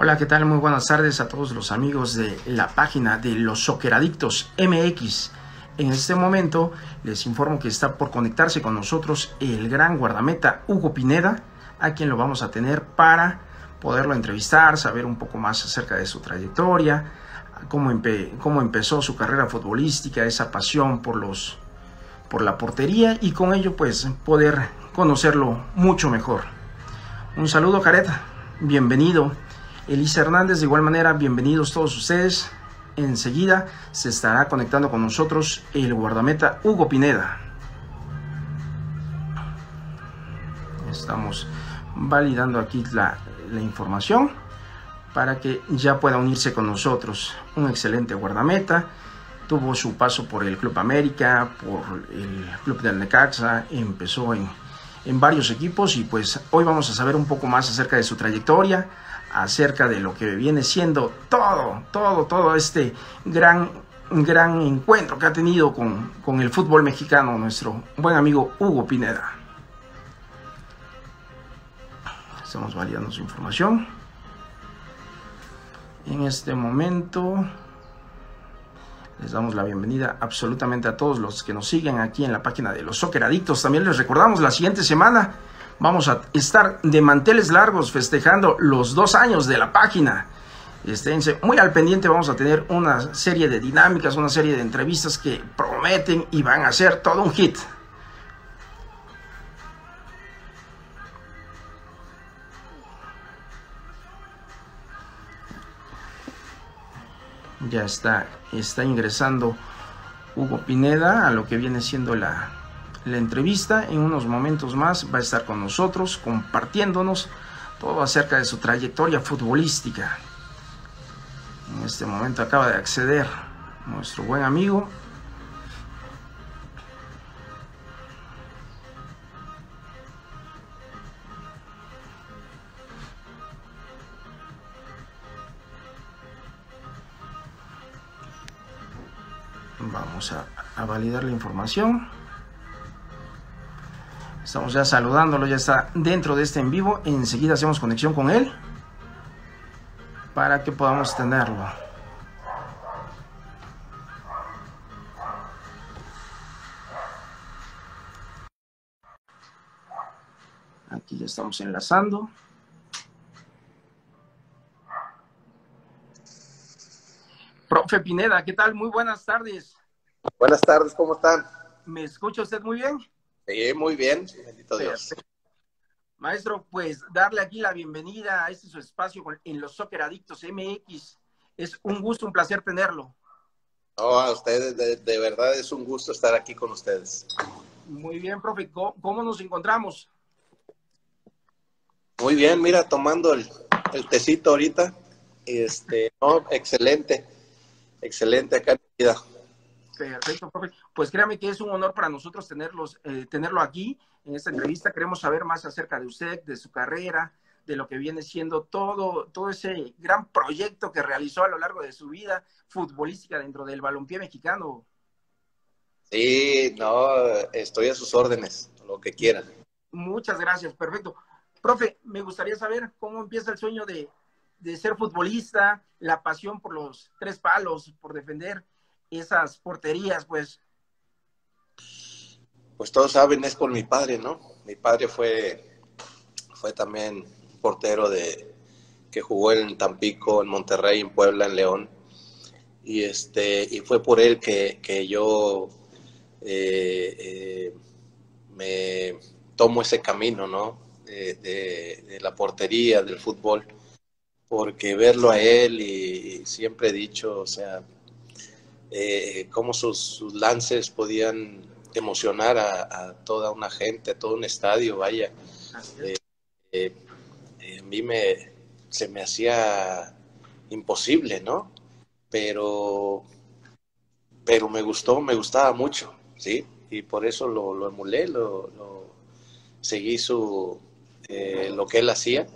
Hola, ¿qué tal? Muy buenas tardes a todos los amigos de la página de los Socceradictos MX. En este momento les informo que está por conectarse con nosotros el gran guardameta Hugo Pineda, a quien lo vamos a tener para poderlo entrevistar, saber un poco más acerca de su trayectoria, cómo, cómo empezó su carrera futbolística, esa pasión por, los, por la portería y con ello pues poder conocerlo mucho mejor. Un saludo, Careta. Bienvenido. Elisa Hernández, de igual manera, bienvenidos todos ustedes. Enseguida se estará conectando con nosotros el guardameta Hugo Pineda. Estamos validando aquí la, información para que ya pueda unirse con nosotros. Un excelente guardameta. Tuvo su paso por el Club América, por el Club del Necaxa, empezó en en varios equipos y pues hoy vamos a saber un poco más acerca de su trayectoria, acerca de lo que viene siendo todo, todo, todo este gran, gran encuentro que ha tenido con, con el fútbol mexicano nuestro buen amigo Hugo Pineda. Estamos validando su información. En este momento les damos la bienvenida absolutamente a todos los que nos siguen aquí en la página de los Soccer Adictos. También les recordamos la siguiente semana vamos a estar de manteles largos festejando los dos años de la página. Esténse muy al pendiente, vamos a tener una serie de dinámicas, una serie de entrevistas que prometen y van a ser todo un hit. Ya está, está ingresando Hugo Pineda a lo que viene siendo la, la entrevista. En unos momentos más va a estar con nosotros compartiéndonos todo acerca de su trayectoria futbolística. En este momento acaba de acceder nuestro buen amigo Vamos a, validar la información. Estamos ya saludándolo, ya está dentro de este en vivo. Enseguida hacemos conexión con él para que podamos tenerlo. Aquí ya estamos enlazando. Profe Pineda, ¿qué tal? Muy buenas tardes. Buenas tardes, ¿cómo están? ¿Me escucha usted muy bien? Sí, muy bien, bendito Dios. Maestro, pues darle aquí la bienvenida a este su espacio en los Soccer Adictos MX. Es un gusto, un placer tenerlo. No, a ustedes, de, verdad es un gusto estar aquí con ustedes. Muy bien, profe, ¿cómo, nos encontramos? Muy bien, mira, tomando el, el tecito ahorita. Este, no, excelente Excelente acá vida. Perfecto, profe. Pues créame que es un honor para nosotros tenerlos, eh, tenerlo aquí en esta entrevista. Queremos saber más acerca de usted, de su carrera, de lo que viene siendo todo, todo ese gran proyecto que realizó a lo largo de su vida futbolística dentro del balompié mexicano. Sí, no, estoy a sus órdenes, lo que quieran. Muchas gracias, perfecto. Profe, me gustaría saber cómo empieza el sueño de, de ser futbolista, la pasión por los tres palos, por defender esas porterías, pues. Pues todos saben, es por mi padre, ¿no? Mi padre fue, fue también portero de que jugó en Tampico, en Monterrey, en Puebla, en León. Y este, y fue por él que, yo eh, eh, me tomo ese camino, ¿no? de la portería, del fútbol porque verlo a él y, siempre he dicho, o sea, eh, cómo sus, lances podían emocionar a, toda una gente, a todo un estadio, vaya. Eh, eh, a mí me, se me hacía imposible, ¿no? Pero, pero me gustó, me gustaba mucho, ¿sí? Y por eso lo, lo emulé, lo, lo seguí su, lo que él hacía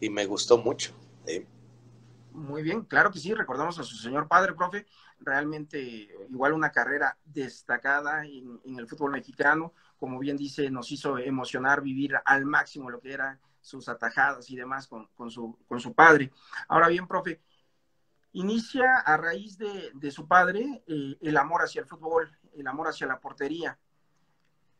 y me gustó mucho. Muy bien, claro que sí, recordamos a su señor padre, profe, realmente igual una carrera destacada en, el fútbol mexicano, como bien dice, nos hizo emocionar vivir al máximo lo que era sus atajadas y demás con, su, con su padre. Ahora bien, profe, inicia a raíz de, su padre eh, el amor hacia el fútbol, el amor hacia la portería.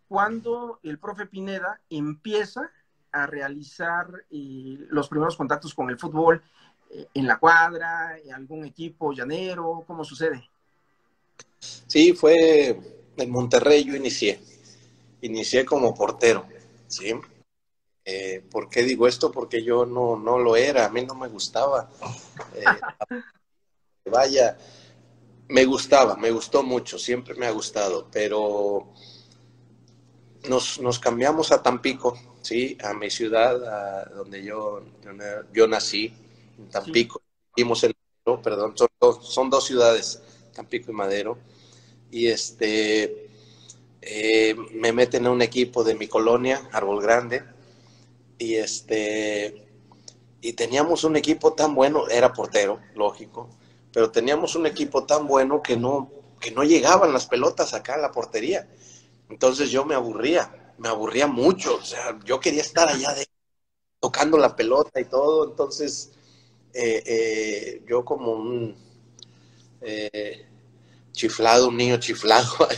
Cuando el profe Pineda empieza a realizar eh, los primeros contactos con el fútbol en la cuadra, en algún equipo llanero, ¿cómo sucede? Sí, fue en Monterrey yo inicié. Inicié como portero, ¿sí? Eh, ¿Por qué digo esto? Porque yo no, no lo era, a mí no me gustaba. Eh, vaya, me gustaba, me gustó mucho, siempre me ha gustado, pero nos, nos cambiamos a Tampico, ¿sí? A mi ciudad, donde yo, yo, nací, en Tampico. Vivimos en perdón, son dos, son dos ciudades, Tampico y Madero. Y este, eh, me meten en un equipo de mi colonia, Árbol Grande, y este y teníamos un equipo tan bueno, era portero, lógico, pero teníamos un equipo tan bueno que no que no llegaban las pelotas acá a la portería. Entonces yo me aburría, me aburría mucho, o sea, yo quería estar allá de, tocando la pelota y todo, entonces eh, eh, yo como un eh, chiflado, un niño chiflado,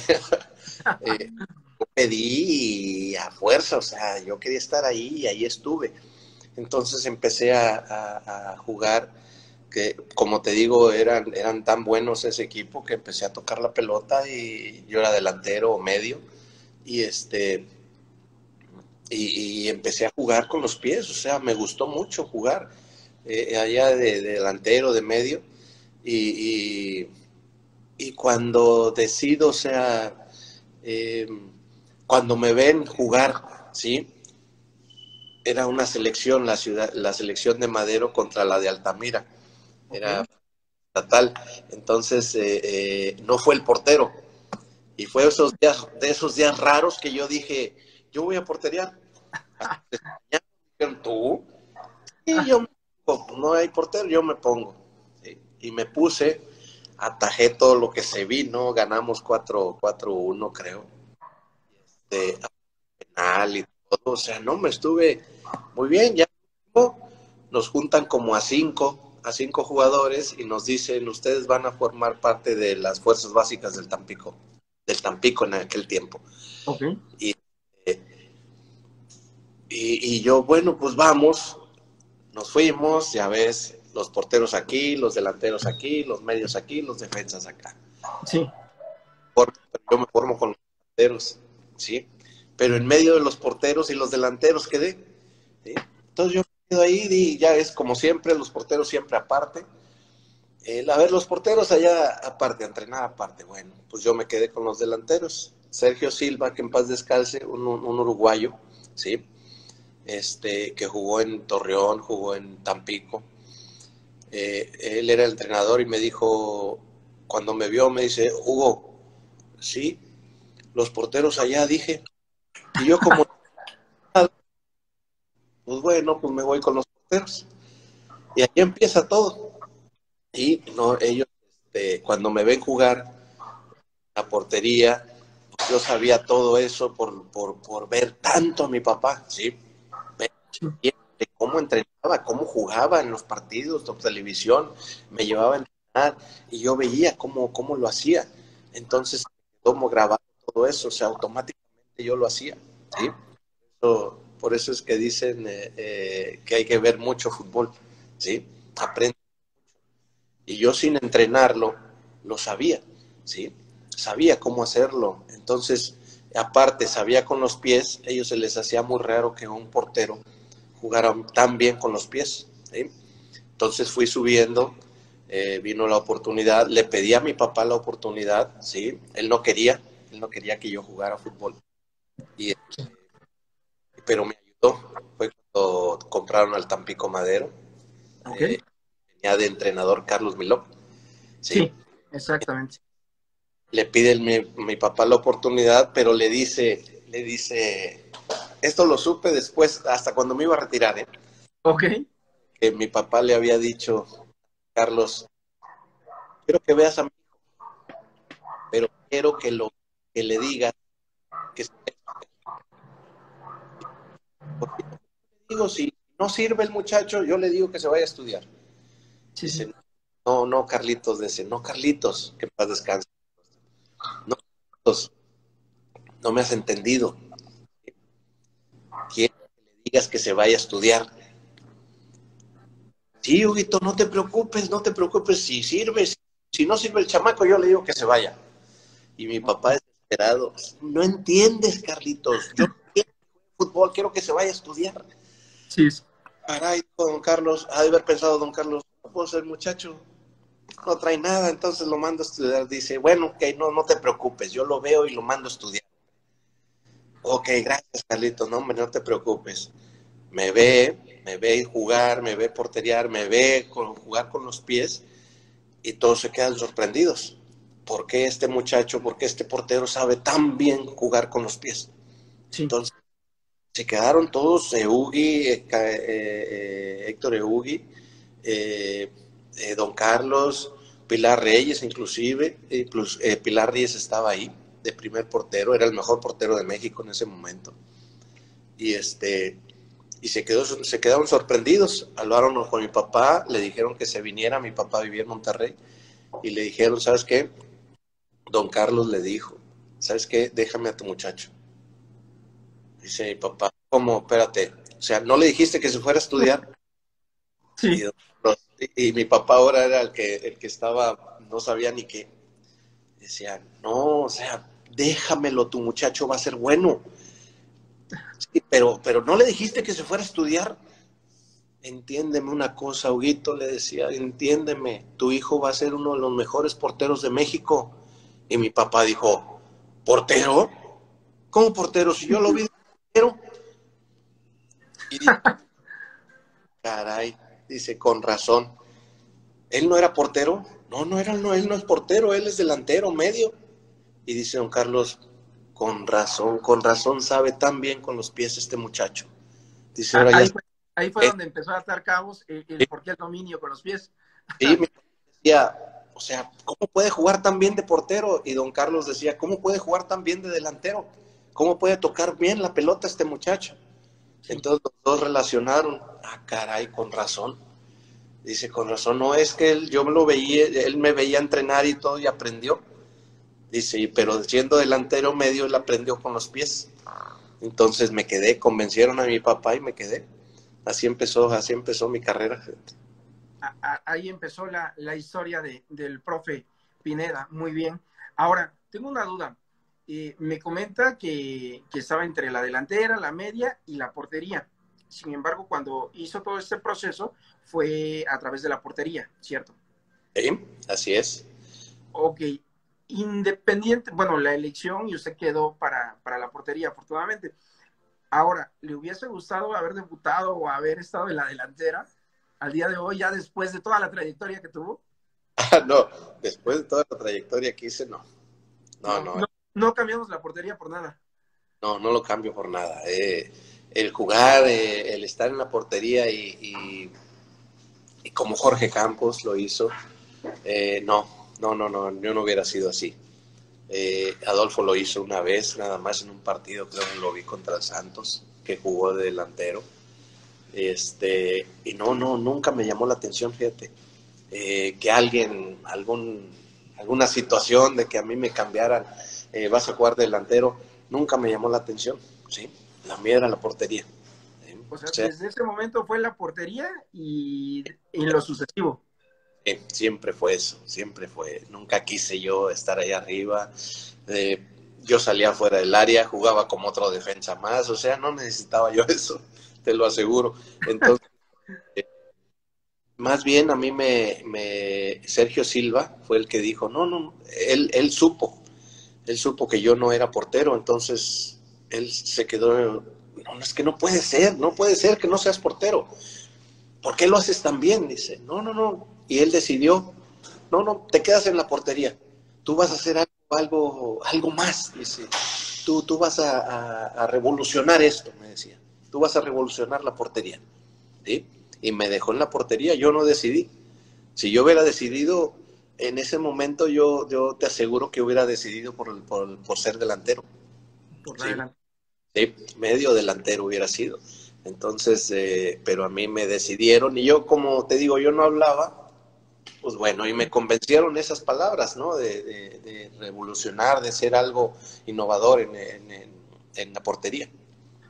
pedí a fuerza, o sea, yo quería estar ahí y ahí estuve. Entonces empecé a, jugar, que como te digo, eran, eran tan buenos ese equipo que empecé a tocar la pelota y yo era delantero o medio y este y, empecé a jugar con los pies, o sea, me gustó mucho jugar eh, allá de, delantero, de medio y, y, cuando decido, o sea, eh, cuando me ven jugar, ¿sí? Era una selección, la ciudad, la selección de Madero contra la de Altamira. Era estatal. Entonces, eh, eh, no fue el portero. Y fue esos días, de esos días raros que yo dije, yo voy a porterear. ¿Tú? Y yo no hay portero, yo me pongo. Y me puse, atajé todo lo que se vino, ganamos 4-1 creo. De penal y todo, o sea, no, me estuve muy bien, ya nos juntan como a cinco, a cinco jugadores y nos dicen, ustedes van a formar parte de las fuerzas básicas del Tampico, del Tampico en aquel tiempo. Y, y, yo, bueno, pues vamos, nos fuimos, ya ves, los porteros aquí, los delanteros aquí, los medios aquí, los defensas acá. Sí. yo me formo con los delanteros ¿sí? Pero en medio de los porteros y los delanteros quedé, Entonces yo quedo ahí y ya es como siempre, los porteros siempre aparte. a ver, los porteros allá aparte, entrenar aparte. Bueno, pues yo me quedé con los delanteros. Sergio Silva, que en paz descalce, un, uruguayo, ¿sí? Este, que jugó en Torreón, jugó en Tampico. Eh, él era el entrenador y me dijo, cuando me vio, me dice, Hugo, sí, los porteros allá, dije. Y yo como, pues bueno, pues me voy con los porteros. Y ahí empieza todo. Y no, ellos, este, cuando me ven jugar la portería, yo sabía todo eso por, por, ver tanto a mi papá, ¿sí? De cómo entrenaba, cómo jugaba en los partidos de televisión, me llevaba a entrenar y yo veía cómo, cómo lo hacía. Entonces, cómo grababa todo eso, o sea, automáticamente yo lo hacía, ¿sí? por eso es que dicen eh, eh, que hay que ver mucho fútbol, ¿sí? Aprende. Y yo sin entrenarlo, lo sabía, ¿sí? Sabía cómo hacerlo. Entonces, aparte, sabía con los pies, ellos se les hacía muy raro que un portero jugara tan bien con los pies, ¿sí? Entonces fui subiendo, eh, vino la oportunidad, le pedí a mi papá la oportunidad, ¿sí? Él no quería, él no quería que yo jugara fútbol. Y, pero me ayudó. Fue cuando compraron al Tampico Madero. Eh, tenía de entrenador Carlos Miló. ¿sí? exactamente. Le pide mi, mi, papá la oportunidad, pero le dice, le dice, esto lo supe después, hasta cuando me iba a retirar, ¿eh? Ok. Que mi papá le había dicho, Carlos, quiero que veas a mi hijo, pero quiero que lo que le diga que digo si no sirve el muchacho, yo le digo que se vaya a estudiar. Sí, no, no, Carlitos, dice, no, Carlitos, que paz descanse. No, Carlitos, no me has entendido. Quiero que le digas que se vaya a estudiar. Sí, Huguito, no te preocupes, no te preocupes, si sirve, si no sirve el chamaco, yo le digo que se vaya. Y mi papá desesperado, no entiendes, Carlitos, yo quiero fútbol, quiero que se vaya a estudiar. Sí. Caray, don Carlos, ha de haber pensado don Carlos, no puedo ser muchacho, no trae nada, entonces lo mando a estudiar. Dice, bueno, ok, no, no te preocupes, yo lo veo y lo mando a estudiar. Ok, gracias, Carlitos, no, hombre, no te preocupes. Me ve, me ve jugar, me ve porteriar, me ve jugar con los pies y todos se quedan sorprendidos. ¿Por qué este muchacho, por qué este portero sabe tan bien jugar con los pies? Entonces, se quedaron todos, Eugi, eh, eh, Héctor Eugi, eh, Don Carlos, Pilar Reyes inclusive, Pilar Reyes estaba ahí de primer portero, era el mejor portero de México en ese momento. Y este y se quedó se quedaron sorprendidos. Hablaron con mi papá, le dijeron que se viniera, mi papá vivía en Monterrey y le dijeron, "¿Sabes qué? Don Carlos le dijo, "¿Sabes qué? Déjame a tu muchacho." Dice mi papá, ¿cómo? Espérate. O sea, ¿no le dijiste que se fuera a estudiar? Sí. Y, mi papá ahora era el que, el que estaba, no sabía ni qué. Decía, no, o sea, déjamelo, tu muchacho va a ser bueno. Sí, pero, pero no le dijiste que se fuera a estudiar. Entiéndeme una cosa, Huguito, le decía, entiéndeme, tu hijo va a ser uno de los mejores porteros de México. Y mi papá dijo, ¿portero? ¿Cómo portero? Si yo lo vi portero. Y dice, caray, dice, con razón. ¿Él no era portero? No, no era, no, él no es portero, él es delantero, medio. Y dice don Carlos, con razón, con razón sabe tan bien con los pies este muchacho. Dice, ah, ahora ahí, fue, ahí fue, donde empezó a atar cabos el, el por qué el dominio con los pies. Sí, me decía, o sea, ¿cómo puede jugar tan bien de portero? Y don Carlos decía, ¿cómo puede jugar tan bien de delantero? ¿Cómo puede tocar bien la pelota este muchacho? Entonces los dos relacionaron, ah, caray, con razón. Dice, con razón, no es que él, yo lo veía, él me veía entrenar y todo y aprendió. Dice, pero siendo delantero medio, él aprendió con los pies. Entonces me quedé, convencieron a mi papá y me quedé. Así empezó, así empezó mi carrera. Ahí empezó la, historia de, del profe Pineda, muy bien. Ahora, tengo una duda. Eh, me comenta que, que, estaba entre la delantera, la media y la portería. Sin embargo, cuando hizo todo este proceso fue a través de la portería, ¿cierto? Sí, así es. Ok, independiente, bueno, la elección y usted quedó para, para la portería, afortunadamente. Ahora, ¿le hubiese gustado haber debutado o haber estado en la delantera al día de hoy, ya después de toda la trayectoria que tuvo? no, después de toda la trayectoria que hice, no. No, no. No, cambiamos la portería por nada. No, no lo cambio por nada. Eh, el jugar, eh, el estar en la portería y, y, como Jorge Campos lo hizo, eh, no, no, no, no, yo no hubiera sido así. Eh, Adolfo lo hizo una vez, nada más en un partido, creo que lo vi contra Santos, que jugó de delantero. Este, y no, no, nunca me llamó la atención, fíjate, eh, que alguien, algún, alguna situación de que a mí me cambiaran, eh, vas a jugar delantero, nunca me llamó la atención, ¿sí? La mía era la portería. O sea, desde ese momento fue la portería y en lo sucesivo siempre fue eso, siempre fue. Nunca quise yo estar ahí arriba. Eh, yo salía fuera del área, jugaba como otro defensa más, o sea, no necesitaba yo eso, te lo aseguro. Entonces, eh, más bien a mí me, Sergio Silva fue el que dijo, no, no, él, él supo, él supo que yo no era portero, entonces él se quedó, no, es que no puede ser, no puede ser que no seas portero. ¿Por qué lo haces tan bien? Dice, no, no, no, y él decidió, no, no, te quedas en la portería, tú vas a hacer algo, algo, algo más, dice, tú, tú vas a, revolucionar esto, me decía, tú vas a revolucionar la portería. ¿sí? Y me dejó en la portería, yo no decidí. Si yo hubiera decidido, en ese momento yo, yo te aseguro que hubiera decidido por, por, ser delantero. Por sí. sí, medio delantero hubiera sido. Entonces, eh, pero a mí me decidieron y yo, como te digo, yo no hablaba, pues bueno, y me convencieron esas palabras, ¿no? De, revolucionar, de ser algo innovador en, la portería.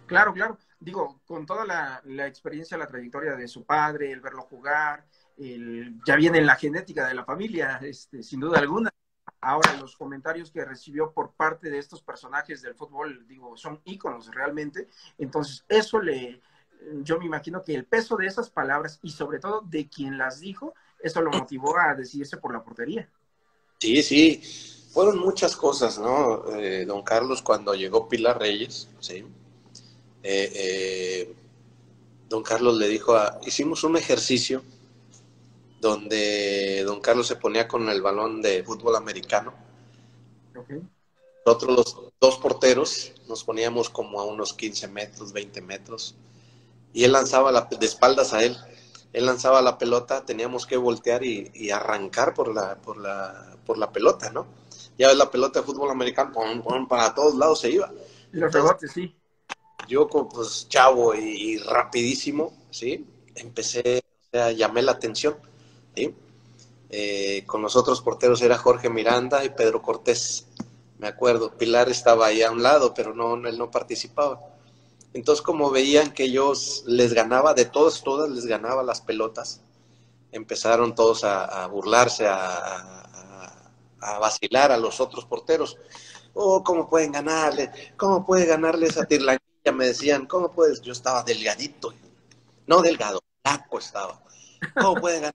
Claro, claro. Digo, con toda la, experiencia, la trayectoria de su padre, el verlo jugar, ya viene en la genética de la familia, este, sin duda alguna. Ahora, los comentarios que recibió por parte de estos personajes del fútbol, digo, son íconos realmente. Entonces, eso le, yo me imagino que el peso de esas palabras y sobre todo de quien las dijo, eso lo motivó a decidirse por la portería. Sí, sí, fueron muchas cosas, ¿no? Eh, don Carlos, cuando llegó Pilar Reyes, ¿sí? Eh, eh, don Carlos le dijo, hicimos un ejercicio donde don Carlos se ponía con el balón de fútbol americano. Nosotros los dos porteros nos poníamos como a unos 15 metros, 20 metros, y él lanzaba la, de espaldas a él. Él lanzaba la pelota, teníamos que voltear y, arrancar por la, por, la, por la pelota, ¿no? Ya ves la pelota de fútbol americano, para todos lados se iba. Y los rebotes, sí. Yo, pues, chavo y, rapidísimo, ¿sí? Empecé, o sea, llamé la atención eh, con los otros porteros era Jorge Miranda y Pedro Cortés, me acuerdo. Pilar estaba ahí a un lado, pero no, él no participaba. Entonces, como veían que yo les ganaba, de todos, todas les ganaba las pelotas, empezaron todos a, burlarse, a, vacilar a los otros porteros. Oh, ¿cómo pueden ganarle? ¿Cómo puede ganarle esa tirlanilla? Me decían, ¿cómo puedes? Yo estaba delgadito, no delgado, flaco estaba. ¿Cómo pueden ganar?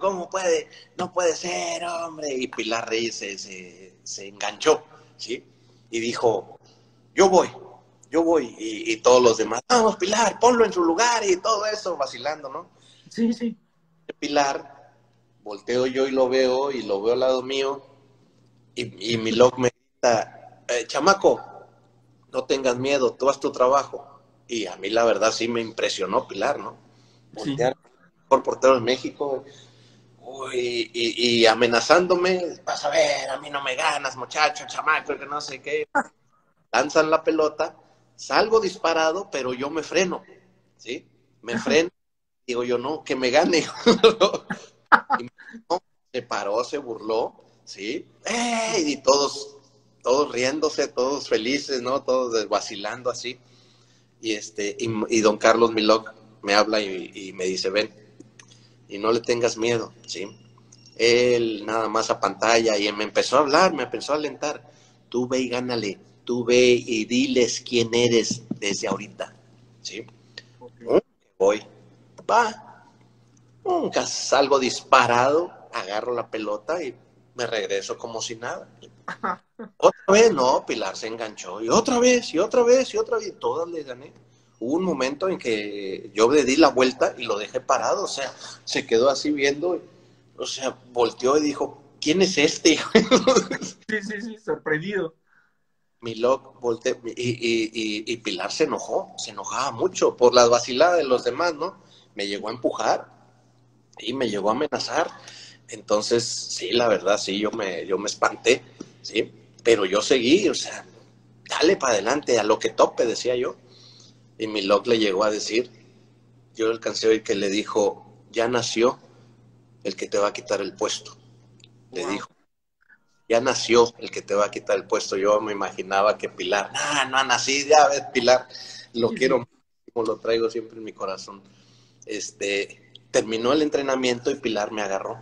¿cómo puede? No puede ser, hombre. Y Pilar Reyes se, enganchó, ¿sí? Y dijo, yo voy, yo voy. Y, todos los demás, vamos, Pilar, ponlo en su lugar y todo eso, vacilando, ¿no? Sí, sí. Pilar, volteo yo y lo veo, y lo veo al lado mío, y, y mi log me grita, eh, chamaco, no tengas miedo, tú haz tu trabajo. Y a mí la verdad sí me impresionó Pilar, ¿no? Voltear por portero de México, y, amenazándome, vas a ver, a mí no me ganas, muchacho, chamaco, que no sé qué. Lanzan la pelota, salgo disparado, pero yo me freno, ¿sí? Me freno, digo yo, no, que me gane. y se paró, se burló, ¿sí? Y todos, todos riéndose, todos felices, ¿no? Todos vacilando así. Y, este, y, don Carlos Milok me habla y me dice, ven, y no le tengas miedo, ¿sí? Él nada más a pantalla y me empezó a hablar, me empezó a alentar. Tú ve y gánale, tú ve y diles quién eres desde ahorita, ¿sí? Voy, va, nunca salgo disparado, agarro la pelota y me regreso como si nada. otra vez, no, Pilar se enganchó, y otra vez, y otra vez, y otra vez, todas le gané hubo un momento en que yo le di la vuelta y lo dejé parado, o sea, se quedó así viendo, o sea, volteó y dijo, ¿quién es este? sí, sí, sí, sorprendido. Mi loc volteó y, y, Pilar se enojó, se enojaba mucho por las vaciladas de los demás, ¿no? Me llegó a empujar y me llegó a amenazar. Entonces, sí, la verdad, sí, yo me, yo me espanté, ¿sí? Pero yo seguí, o sea, dale para adelante, a lo que tope, decía yo. Y mi log le llegó a decir, yo alcancé a oír que le dijo, ya nació el que te va a quitar el puesto. Le dijo, ya nació el que te va a quitar el puesto. Yo me imaginaba que Pilar, no, no ha nacido, ya ves, Pilar, lo quiero, como lo traigo siempre en mi corazón. Este, terminó el entrenamiento y Pilar me agarró,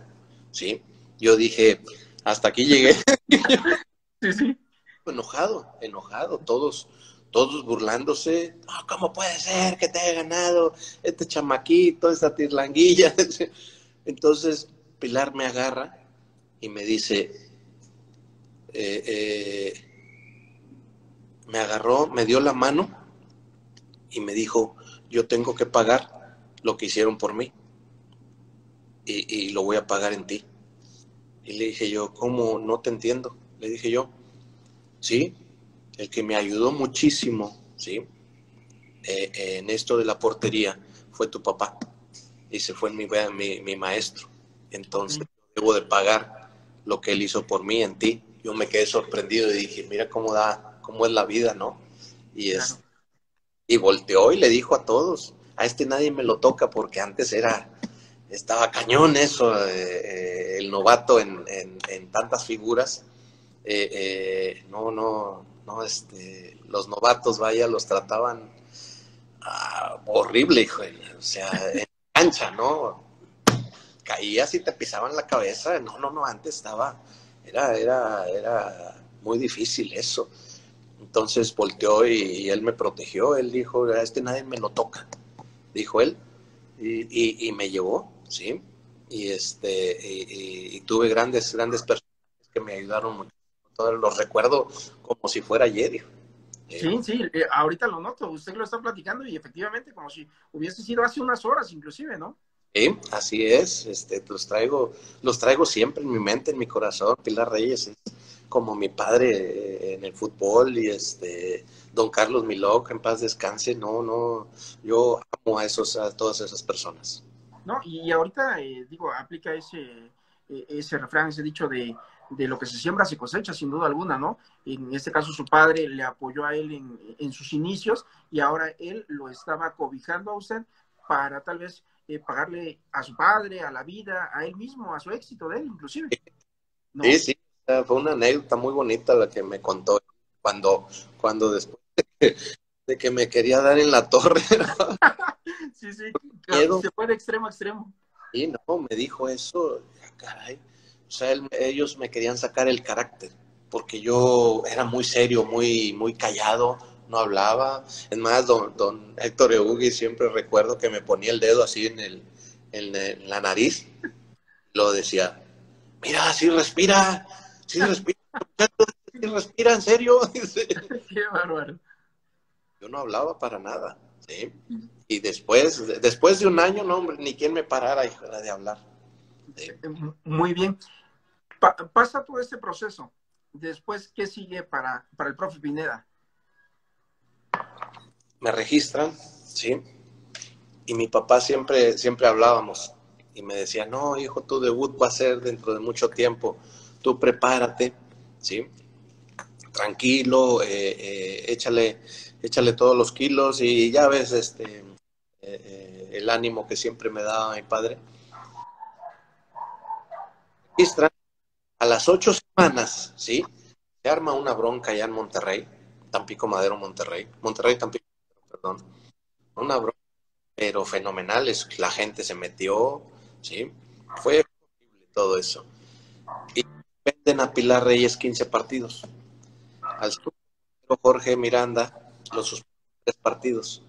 ¿sí? Yo dije, hasta aquí llegué. sí, sí. Enojado, enojado, todos, todos burlándose, ¿cómo puede ser que te haya ganado este chamaquito, esta tirlanguilla? Entonces Pilar me agarra y me dice, eh, eh, me agarró, me dio la mano y me dijo, yo tengo que pagar lo que hicieron por mí y, y lo voy a pagar en ti. Y le dije yo, ¿cómo? No te entiendo. Le dije yo, sí, el que me ayudó muchísimo, ¿sí? Eh, en esto de la portería fue tu papá. Y se fue mi, mi, mi maestro. Entonces, debo de pagar lo que él hizo por mí en ti. Yo me quedé sorprendido y dije, mira cómo da, cómo es la vida, ¿no? Y es, Y volteó y le dijo a todos, a este nadie me lo toca porque antes era, estaba cañón eso, eh, eh, el novato en, en, tantas figuras. Eh, no, no, no, este, los novatos, vaya, los trataban ah, horrible, hijo, o sea, en cancha, ¿no? Caías y te pisaban la cabeza, no, no, no, antes estaba, era, era, era muy difícil eso. Entonces volteó y, él me protegió, él dijo, a este nadie me lo toca, dijo él, y, y, me llevó, ¿sí? Y, este, y, tuve grandes, grandes personas que me ayudaron mucho. Los recuerdo como si fuera ayer, hijo. Sí, sí, eh, ahorita lo noto, usted lo está platicando y efectivamente como si hubiese sido hace unas horas inclusive, ¿no? Sí, así es, este, los traigo, los traigo siempre en mi mente, en mi corazón, Pilar Reyes es como mi padre eh, en el fútbol y este, don Carlos Milok, en paz descanse, no, no, yo amo a esos, a todas esas personas. No, y ahorita, eh, digo, aplica ese, ese refrán, ese dicho de de lo que se siembra se cosecha, sin duda alguna, ¿no? En este caso su padre le apoyó a él en, sus inicios y ahora él lo estaba cobijando a usted para tal vez eh, pagarle a su padre, a la vida, a él mismo, a su éxito de él inclusive. Sí, sí, fue una anécdota muy bonita la que me contó cuando, cuando después de que, me quería dar en la torre. sí, sí, se fue de extremo a extremo. Sí, no, me dijo eso, caray o sea, ellos me querían sacar el carácter, porque yo era muy serio, muy, muy callado, no hablaba. Es más, don, don Héctor Eugui siempre recuerdo que me ponía el dedo así en, el, en, la nariz. Lo decía, mira, sí respira, sí respira, sí respira, en serio. Qué bárbaro. Yo no hablaba para nada, ¿sí? Y después, después de un año, no, hombre, ni quien me parara de hablar. Muy bien. pasa todo este proceso. Después, ¿qué sigue para, para el profe Pineda? Me registran, ¿sí? Y mi papá siempre, siempre hablábamos y me decía, no, hijo, tu debut va a ser dentro de mucho tiempo. Tú prepárate, ¿sí? Tranquilo, eh, eh, échale, échale todos los kilos y ya ves este, el ánimo que siempre me daba mi padre a las ocho semanas, ¿sí? Se arma una bronca allá en Monterrey, Tampico Madero, Monterrey, Monterrey, Tampico, perdón. Una bronca, pero fenomenal, es, la gente se metió, ¿sí? Fue horrible todo eso. Y venden a Pilar Reyes 15 partidos. Al Jorge Miranda los suspendió tres partidos.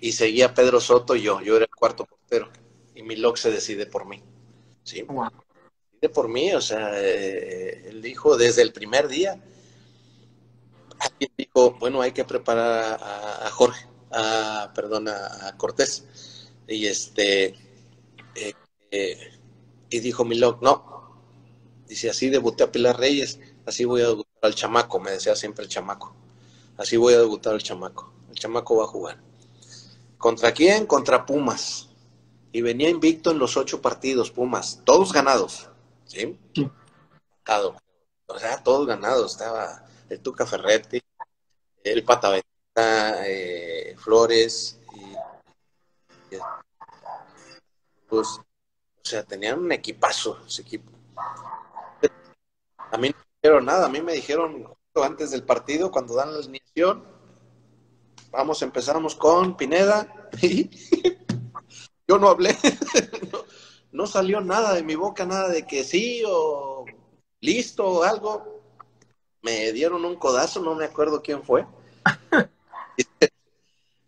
Y seguía Pedro Soto y yo, yo era el cuarto portero. Y mi lock se decide por mí. ¿sí? por mí, o sea, eh, él dijo desde el primer día, alguien dijo, bueno, hay que preparar a, Jorge, a, perdón, a, Cortés, y este, eh, eh, y dijo Milok, no, dice, así debuté a Pilar Reyes, así voy a debutar al chamaco, me decía siempre el chamaco, así voy a debutar al chamaco, el chamaco va a jugar. ¿Contra quién? Contra Pumas. Y venía invicto en los ocho partidos, Pumas, todos ganados ¿sí? O sea, todos ganados. Estaba el Tuca Ferretti, el Pataventa, eh, Flores, y, pues, o sea, tenían un equipazo ese equipo. A mí no me dijeron nada, a mí me dijeron antes del partido, cuando dan la alineación, vamos, empezamos con Pineda, y yo no hablé, no salió nada de mi boca, nada de que sí o listo o algo. Me dieron un codazo, no me acuerdo quién fue.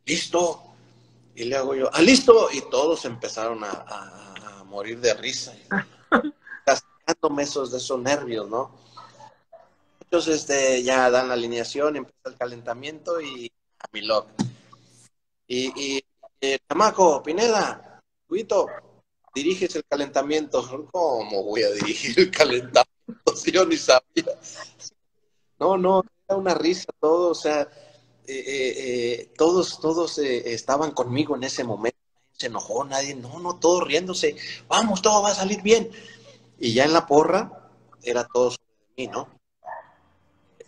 listo. Y le hago yo, ah, listo. Y todos empezaron a, morir de risa. Cascándome esos de esos nervios, ¿no? Entonces este, ya dan la alineación, empieza el calentamiento y a mi lock. Y, y eh, Chamaco, Pineda, Huito, diriges el calentamiento. ¿Cómo voy a dirigir el calentamiento? Si yo ni sabía. No, no, era una risa todo, o sea, eh, eh, eh, todos, todos estaban conmigo en ese momento. Se enojó nadie, no, no, todos riéndose. Vamos, todo va a salir bien. Y ya en la porra era todo sobre mí, ¿no?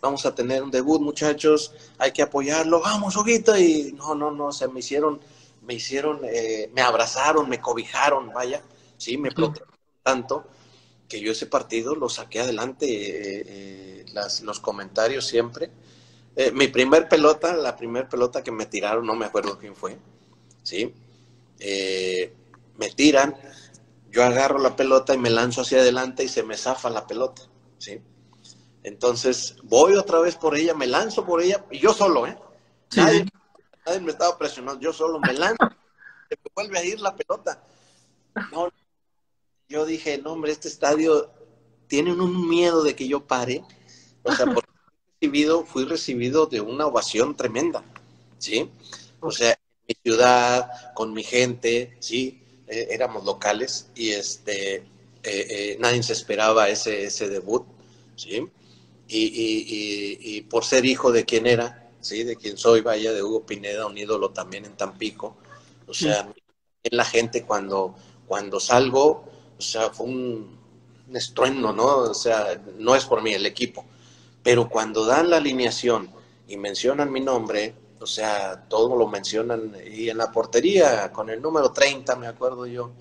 vamos a tener un debut, muchachos, hay que apoyarlo, vamos, Huguito, y no, no, no, se me hicieron, me hicieron, eh, me abrazaron, me cobijaron, vaya, sí, me protegieron tanto que yo ese partido lo saqué adelante, eh, eh, las, los comentarios siempre. mi primer pelota, la primer pelota que me tiraron, no me acuerdo quién fue, ¿sí? me tiran, yo agarro la pelota y me lanzo hacia adelante y se me zafa la pelota, ¿sí? Entonces voy otra vez por ella, me lanzo por ella, y yo solo, ¿eh? Nadie, me estaba presionando, yo solo me lanzo, me vuelve a ir la pelota. No, yo dije, no, hombre, este estadio tiene un miedo de que yo pare. O sea, porque fui recibido, fui recibido de una ovación tremenda, ¿sí? O sea, en mi ciudad, con mi gente, ¿sí? Eh, éramos locales y este, eh, eh, nadie se esperaba ese, ese debut, ¿sí? y, por ser hijo de quien era, ¿sí? de quien soy, vaya, de Hugo Pineda, un ídolo también en Tampico. O sea, la gente cuando, cuando salgo, o sea, fue un, estruendo, ¿no? O sea, no es por mí, el equipo. Pero cuando dan la alineación y mencionan mi nombre, o sea, todos lo mencionan, y en la portería, con el número 30, me acuerdo yo,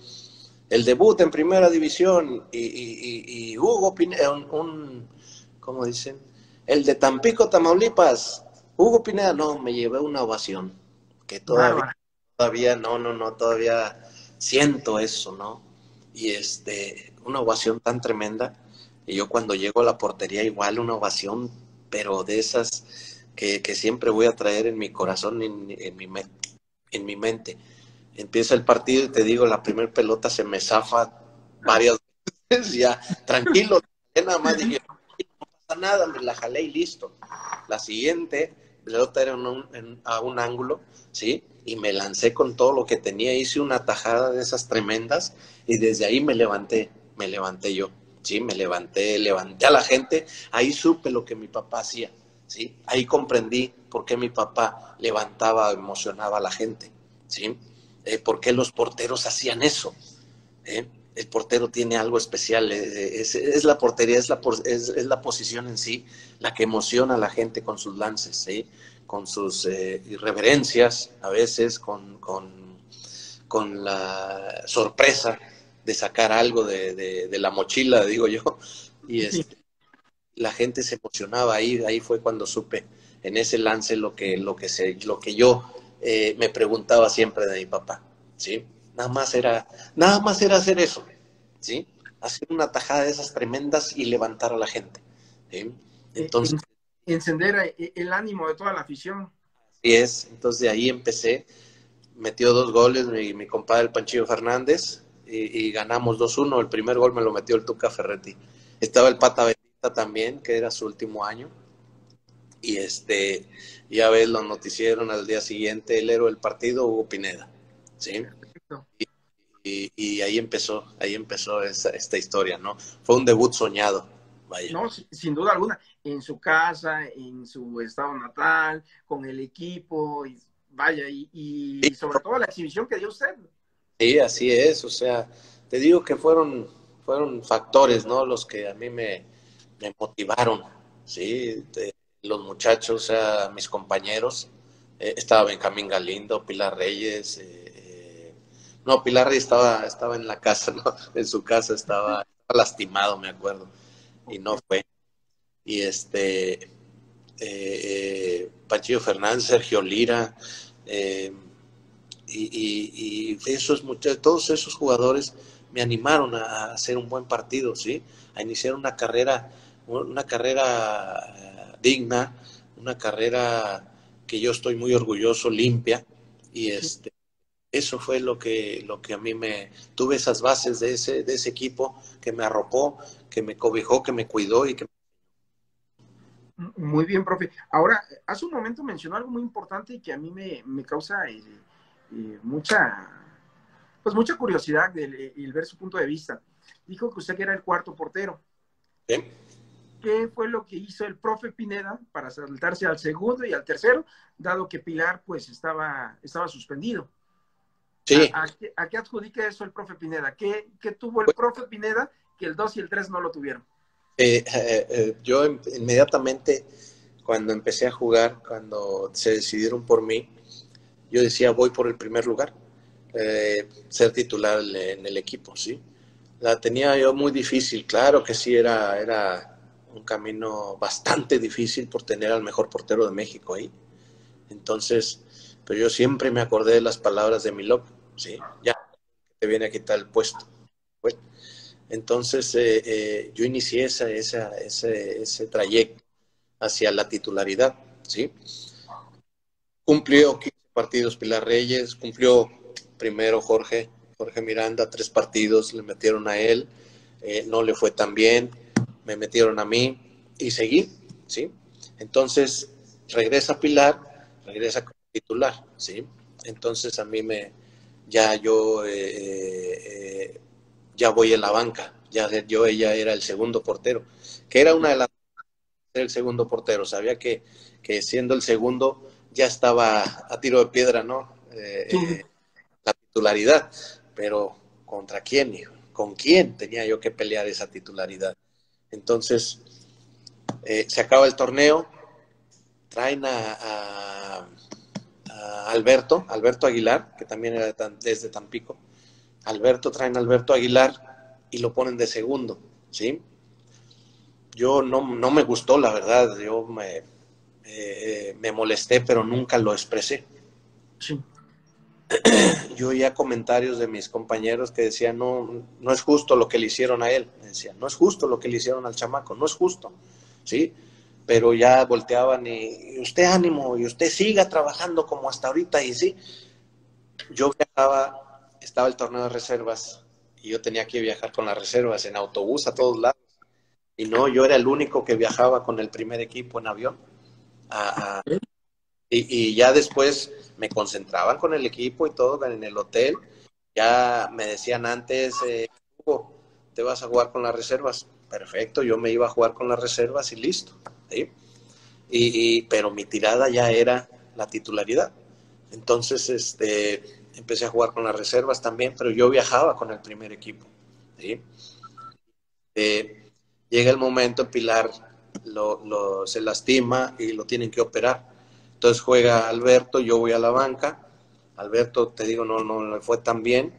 el debut en primera división, y, Hugo Pineda, un ¿cómo dicen? El de Tampico, Tamaulipas, Hugo Pineda, no, me llevé una ovación, que todavía, todavía, no, no, no, todavía siento eso, ¿no? Y este, una ovación tan tremenda, y yo cuando llego a la portería igual una ovación, pero de esas que, siempre voy a traer en mi corazón, en, en, mi, en mi mente. Empieza el partido y te digo, la primera pelota se me zafa varias veces, ya, tranquilo, nada más dije, nada, me la jalé y listo. La siguiente, otra era a un ángulo, ¿sí? Y me lancé con todo lo que tenía, hice una tajada de esas tremendas y desde ahí me levanté, me levanté yo, ¿sí? Me levanté, levanté a la gente, ahí supe lo que mi papá hacía, ¿sí? Ahí comprendí por qué mi papá levantaba, emocionaba a la gente, ¿sí? Eh, por qué los porteros hacían eso, ¿eh? el portero tiene algo especial, eh, es, la portería, es la, es, la posición en sí la que emociona a la gente con sus lances, ¿sí? con sus eh, irreverencias, a veces con, con, la sorpresa de sacar algo de, la mochila, digo yo, y este, la gente se emocionaba ahí, ahí fue cuando supe en ese lance lo que, lo que, se, lo que yo eh, me preguntaba siempre de mi papá, ¿sí? Nada más era, nada más era hacer eso, ¿sí? Hacer una tajada de esas tremendas y levantar a la gente. ¿sí? Entonces. Encender el ánimo de toda la afición. Así es. Entonces de ahí empecé. Metió dos goles mi, mi compadre el Panchillo Fernández y, ganamos 2-1. El primer gol me lo metió el Tuca Ferretti. Estaba el Pata Bendita también, que era su último año. Y este, ya ves, lo noticieron al día siguiente, el héroe del partido, Hugo Pineda. ¿sí? Y, ahí empezó, ahí empezó esta, historia, ¿no? Fue un debut soñado, vaya. No, sin duda alguna, en su casa, en su estado natal, con el equipo, y vaya, y, sobre todo la exhibición que dio usted. Sí, así es, o sea, te digo que fueron, fueron factores, ¿no? Los que a mí me, motivaron, ¿sí? los muchachos, o sea, mis compañeros, eh, estaba Benjamín Galindo, Pilar Reyes, eh, no, Pilar estaba, estaba en la casa, ¿no? En su casa estaba, lastimado, me acuerdo. Y no fue. Y este, eh, eh Pachillo Fernández, Sergio Lira, eh, y, y, esos muchachos, todos esos jugadores me animaron a hacer un buen partido, ¿sí? A iniciar una carrera, una carrera eh, digna, una carrera que yo estoy muy orgulloso, limpia, y este, eso fue lo que, lo que a mí me tuve esas bases de ese, de ese equipo que me arropó, que me cobijó, que me cuidó y que muy bien, profe. Ahora, hace un momento mencionó algo muy importante y que a mí me, causa eh, eh, mucha, pues mucha curiosidad el, ver su punto de vista. Dijo que usted era el cuarto portero. ¿Qué fue lo que hizo el profe Pineda para saltarse al segundo y al tercero, dado que Pilar pues estaba, estaba suspendido? ¿A, qué, adjudica eso el profe Pineda? ¿Qué, tuvo el profe Pineda que el 2 y el 3 no lo tuvieron? Eh, yo inmediatamente, cuando empecé a jugar, cuando se decidieron por mí, yo decía, voy por el primer lugar, ser titular en el equipo, ¿sí? La tenía yo muy difícil, claro que sí, era, era un camino bastante difícil por tener al mejor portero de México ahí. Entonces, pero yo siempre me acordé de las palabras de Milok, ¿sí? Ya, te viene a quitar el puesto. entonces, eh, eh, yo inicié esa, esa, ese, ese trayecto hacia la titularidad, ¿sí? Cumplió 15 partidos Pilar Reyes, cumplió primero Jorge, Jorge Miranda, tres partidos le metieron a él, eh, no le fue tan bien, me metieron a mí y seguí, ¿sí? Entonces, regresa Pilar, regresa como titular, ¿sí? Entonces a mí me, ya yo, eh, eh, ya voy en la banca, ya yo ella era el segundo portero, que era una de las el segundo portero, sabía que, que siendo el segundo ya estaba a tiro de piedra, ¿no? Eh, la titularidad, pero ¿contra quién? ¿Con quién tenía yo que pelear esa titularidad? Entonces, se acaba el torneo, traen a, Alberto, Alberto Aguilar, que también era desde Tampico. Alberto, traen a Alberto Aguilar y lo ponen de segundo, ¿sí? Yo no, me gustó, la verdad, yo me, eh, me molesté, pero nunca lo expresé. Sí. Yo oía comentarios de mis compañeros que decían, no, no es justo lo que le hicieron a él. Me decían, no es justo lo que le hicieron al chamaco, no es justo, ¿sí? pero ya volteaban y, usted ánimo, y usted siga trabajando como hasta ahorita, y sí. Yo viajaba, estaba el torneo de reservas, y yo tenía que viajar con las reservas en autobús a todos lados. Y no, yo era el único que viajaba con el primer equipo en avión. Y, ya después me concentraban con el equipo y todo en el hotel. Ya me decían antes, eh, Hugo, te vas a jugar con las reservas. Perfecto, yo me iba a jugar con las reservas y listo. Y, pero mi tirada ya era la titularidad. Entonces, este, empecé a jugar con las reservas también, pero yo viajaba con el primer equipo. Eh, llega el momento, Pilar lo, se lastima y lo tienen que operar. Entonces juega Alberto, yo voy a la banca. Alberto, te digo, no, no le fue tan bien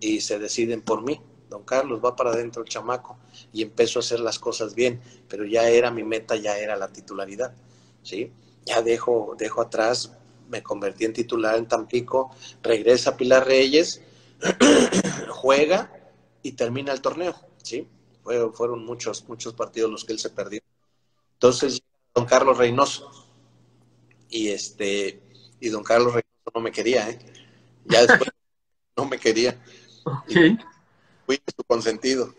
y se deciden por mí. Don Carlos, va para adentro el chamaco y empezó a hacer las cosas bien, pero ya era mi meta, ya era la titularidad, ¿sí? Ya dejo, dejo atrás, me convertí en titular en Tampico, regresa Pilar Reyes, juega y termina el torneo, ¿sí? fueron muchos, muchos partidos los que él se perdió. Entonces, don Carlos Reynoso, y este, y don Carlos Reynoso no me quería, ¿eh? Ya después no me quería. fui su consentido.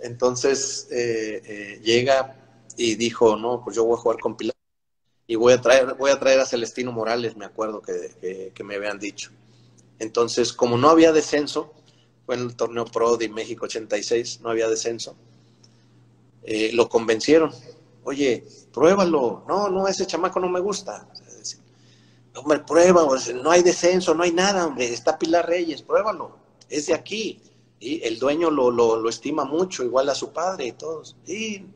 Entonces eh, eh, llega y dijo, no, pues yo voy a jugar con Pilar y voy a traer, voy a traer a Celestino Morales, me acuerdo que, me habían dicho. Entonces, como no había descenso, fue en el torneo Pro de México 86, no había descenso, eh, lo convencieron. Oye, pruébalo. No, no, ese chamaco no me gusta. Hombre, prueba, no hay descenso, no hay nada, hombre, está Pilar Reyes, pruébalo. Es de aquí. Y el dueño lo, lo, estima mucho, igual a su padre y todos. Y,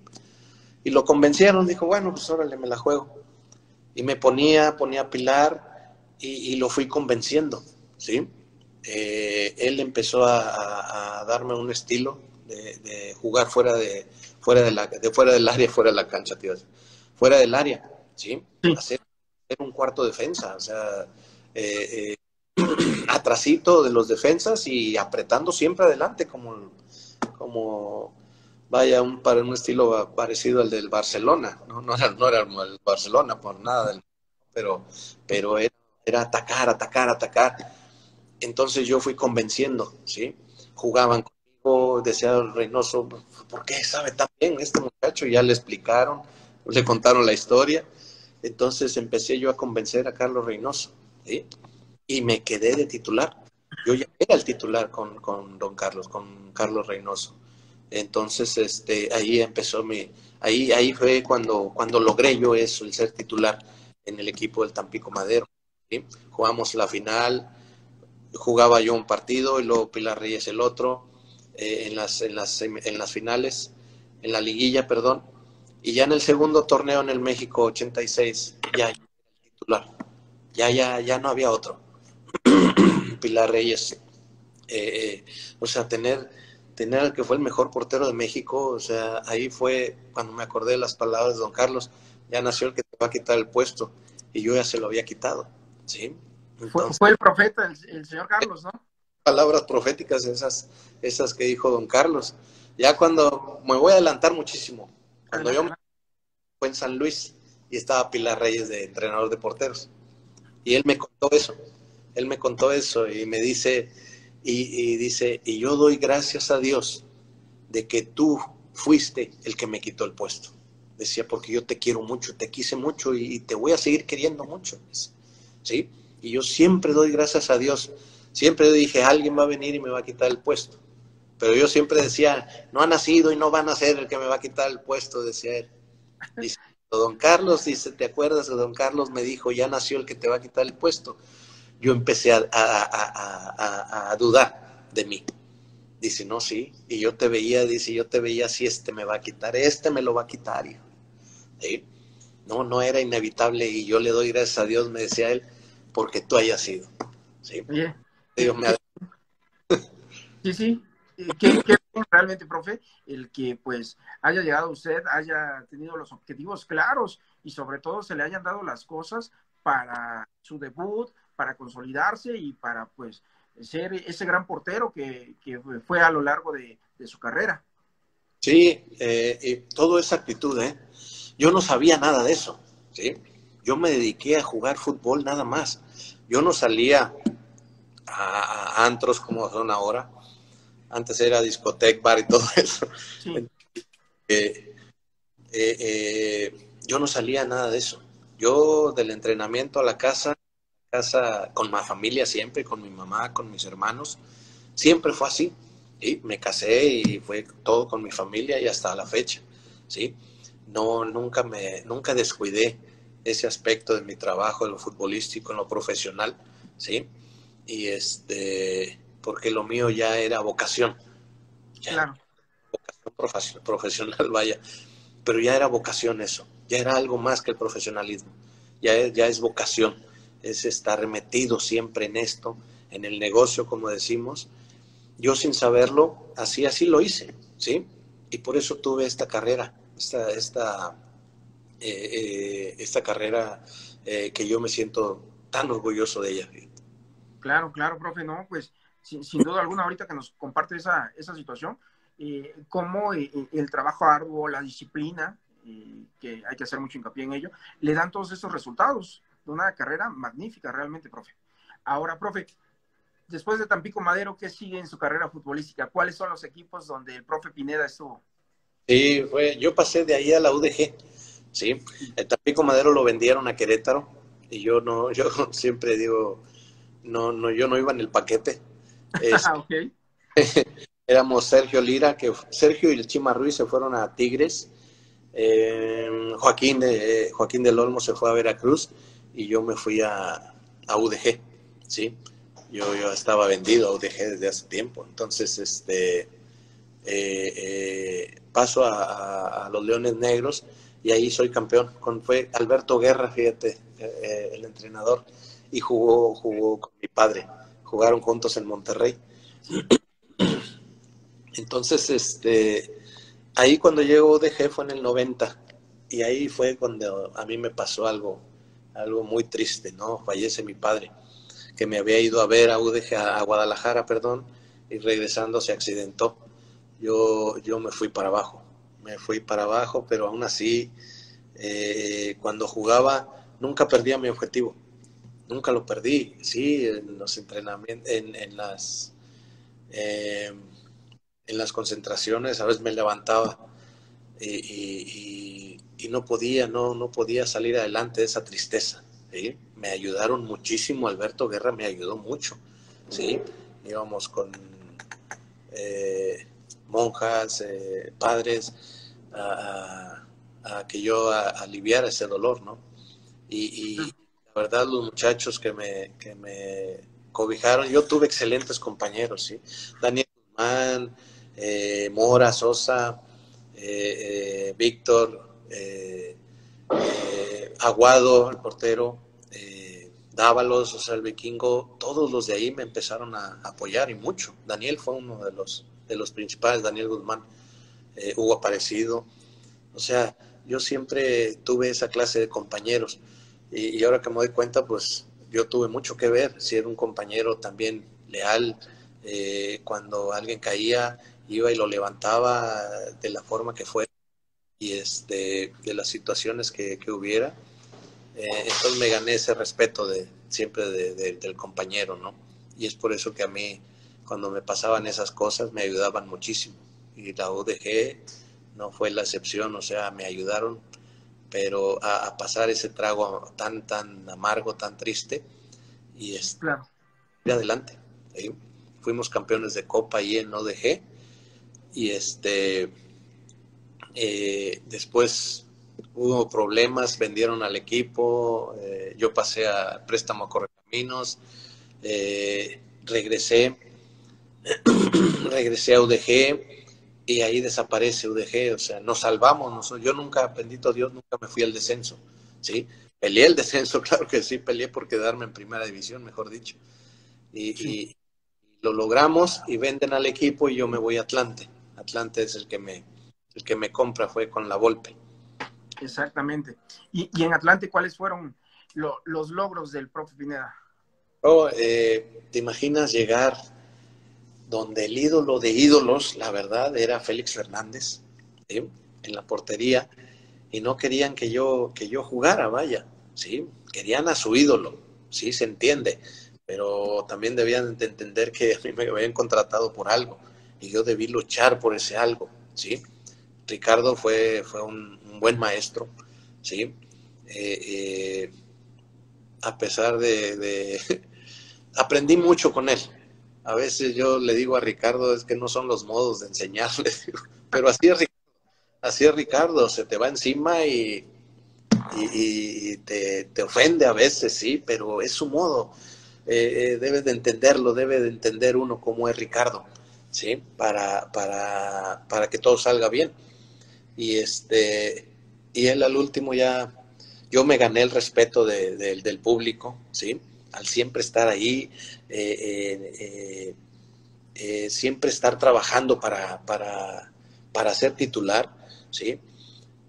y lo convencieron, dijo, bueno, pues órale, me la juego. Y me ponía, ponía a Pilar y, lo fui convenciendo, ¿sí? Eh, él empezó a, darme un estilo de, jugar fuera de fuera de la de fuera del área, fuera de la cancha, tío. Fuera del área, ¿sí? Hacer, un cuarto defensa, o sea, eh, eh, atrasito de los defensas y apretando siempre adelante, como, como vaya, un, para un estilo parecido al del Barcelona. No, no, era, no era el Barcelona por nada, pero, pero era, atacar, atacar, atacar. Entonces yo fui convenciendo, ¿sí? Jugaban conmigo, decía Reynoso, ¿por qué sabe tan bien este muchacho? Ya le explicaron, le contaron la historia. Entonces empecé yo a convencer a Carlos Reynoso, ¿sí? y me quedé de titular. Yo ya era el titular con, con don Carlos, con Carlos Reynoso. Entonces, este, ahí empezó mi, ahí, ahí fue cuando, cuando logré yo eso, el ser titular en el equipo del Tampico Madero. Jugamos la final, jugaba yo un partido y luego Pilar Reyes el otro, eh, en, las, en, las, en las finales. en la liguilla, perdón, y ya en el segundo torneo en el México 86, ya, titular, ya, ya, ya no había otro. Pilar Reyes, eh, o sea, tener, tener al que fue el mejor portero de México, o sea, ahí fue cuando me acordé de las palabras de don Carlos, ya nació el que te va a quitar el puesto, y yo ya se lo había quitado, ¿sí? fue, el profeta, el, señor Carlos, ¿no? Palabras proféticas esas, esas que dijo don Carlos. Ya cuando, me voy a adelantar muchísimo, cuando yo fue en San Luis y estaba Pilar Reyes de entrenador de porteros. Y él me contó eso, él me contó eso y me dice, y, dice, y yo doy gracias a Dios de que tú fuiste el que me quitó el puesto. Decía, porque yo te quiero mucho, te quise mucho y, te voy a seguir queriendo mucho. ¿Sí? Y yo siempre doy gracias a Dios. Siempre dije, alguien va a venir y me va a quitar el puesto. Pero yo siempre decía, no ha nacido y no va a nacer el que me va a quitar el puesto, decía él. Dice, don Carlos, dice, ¿te acuerdas que don Carlos me dijo, ya nació el que te va a quitar el puesto? Yo empecé a, dudar de mí. Dice, no, sí. Y yo te veía, dice, yo te veía si este me va a quitar, este me lo va a quitar. ¿Sí? No, no era inevitable y yo le doy gracias a Dios, me decía él, porque tú hayas sido. ¿Sí? Dios me Sí, sí. ¿Qué, realmente, profe, el que pues haya llegado usted, haya tenido los objetivos claros y sobre todo se le hayan dado las cosas para su debut, para consolidarse y para pues ser ese gran portero que, fue a lo largo de, su carrera. Sí, eh, todo esa actitud, ¿eh? Yo no sabía nada de eso, ¿sí? Yo me dediqué a jugar fútbol nada más. Yo no salía a, antros como son ahora. Antes era discoteca, bar y todo eso. Eh, eh, eh, yo no salía nada de eso. Yo del entrenamiento a la casa, casa con mi familia siempre, con mi mamá, con mis hermanos, siempre fue así. Y me casé y fue todo con mi familia y hasta la fecha. ¿sí? No, nunca me, nunca descuidé ese aspecto de mi trabajo, en lo futbolístico, en lo profesional, ¿sí? Y este, porque lo mío ya era vocación. claro. Vocación profesional, vaya. Pero ya era vocación eso, ya era algo más que el profesionalismo, ya es, ya es vocación, es estar metido siempre en esto, en el negocio, como decimos. Yo sin saberlo, así, así lo hice, ¿sí? Y por eso tuve esta carrera, esta, esta eh, eh, esta carrera eh, que yo me siento tan orgulloso de ella. Claro, claro, profe, no, pues sin, duda alguna ahorita que nos comparte esa, esa situación, cómo el trabajo arduo, la disciplina, que hay que hacer mucho hincapié en ello, le dan todos estos resultados de una carrera magnífica realmente, profe. Ahora, profe, después de Tampico Madero, ¿qué sigue en su carrera futbolística? ¿Cuáles son los equipos donde el profe Pineda estuvo? Sí, fue, yo pasé de ahí a la UDG. ¿sí? El Tampico Madero lo vendieron a Querétaro y yo no, yo siempre digo, no, no, yo no iba en el paquete. Ah, éramos Sergio Lira, que Sergio y el Chima Ruiz se fueron a Tigres, eh, Joaquín, de, Joaquín del Olmo se fue a Veracruz y yo me fui a, a UDG, ¿sí? Yo, yo estaba vendido a UDG desde hace tiempo, entonces este, eh, eh, paso a, los Leones Negros y ahí soy campeón. Con, fue Alberto Guerra, fíjate, eh, el entrenador, y jugó, jugó con mi padre. Jugaron juntos en Monterrey. Entonces, este, ahí cuando llegó UDG fue en el 90 y ahí fue cuando a mí me pasó algo, algo muy triste, ¿no? Fallece mi padre, que me había ido a ver a UDG, a, Guadalajara, perdón, y regresando se accidentó. Yo, yo me fui para abajo me fui para abajo, pero aún así, eh, cuando jugaba, nunca perdía mi objetivo. Nunca lo perdí, sí, en los entrenamientos, en, las eh, en las concentraciones, a veces me levantaba y, no podía, no, no podía salir adelante de esa tristeza. Me ayudaron muchísimo, Alberto Guerra me ayudó mucho, ¿sí? Íbamos con eh, monjas, padres, a, que yo aliviara ese dolor, ¿no? Y, verdad, los muchachos que me, que me cobijaron, yo tuve excelentes compañeros, ¿sí? Daniel Guzmán, eh, Mora, Sosa, eh, Víctor, Aguado, el portero, Dávalos, o sea, el vikingo, todos los de ahí me empezaron a apoyar y mucho. Daniel fue uno de los, de los principales, Daniel Guzmán, Hugo Aparecido. O sea, yo siempre tuve esa clase de compañeros y, ahora que me doy cuenta, pues yo tuve mucho que ver, si era un compañero también leal, eh, cuando alguien caía, iba y lo levantaba de la forma que fuera y este, de las situaciones que, hubiera. Eh, entonces me gané ese respeto de siempre del compañero, ¿no? Y es por eso que a mí, cuando me pasaban esas cosas, me ayudaban muchísimo. Y la UDG no fue la excepción, o sea, me ayudaron, pero a, pasar ese trago tan, tan amargo, tan triste, y es claro. de adelante. Fuimos campeones de Copa y en ODG, y este, eh, después hubo problemas, vendieron al equipo, eh, yo pasé a préstamo a Correcaminos, eh, regresé, regresé a UDG, y ahí desaparece UDG, o sea, nos salvamos, yo nunca, bendito Dios, nunca me fui al descenso, ¿sí? Peleé el descenso, claro que sí, peleé por quedarme en primera división, mejor dicho. Y, lo logramos y venden al equipo y yo me voy a Atlante. Atlante es el que me, el que me compra, fue con la Volpe. Exactamente. ¿Y, en Atlante cuáles fueron los logros del profe Pineda? Oh, eh, ¿Te imaginas llegar donde el ídolo de ídolos, la verdad, era Félix Fernández, en la portería, y no querían que yo, que yo jugara, vaya, ¿sí? Querían a su ídolo, sí, se entiende, pero también debían de entender que a mí me habían contratado por algo, y yo debí luchar por ese algo, ¿sí? Ricardo fue, fue un, buen maestro, ¿sí? Eh, eh, a pesar de... aprendí mucho con él, a veces yo le digo a Ricardo, es que no son los modos de enseñarle, pero así es Ricardo, así es Ricardo, se te va encima y, te, ofende a veces, sí, pero es su modo. Eh, eh, debe de entenderlo, debe de entender uno cómo es Ricardo, ¿sí? Para, para, para que todo salga bien. Y este, y él al último ya, yo me gané el respeto del público, ¿sí? Al siempre estar ahí, eh, eh, eh, siempre estar trabajando para, para, ser titular, ¿sí?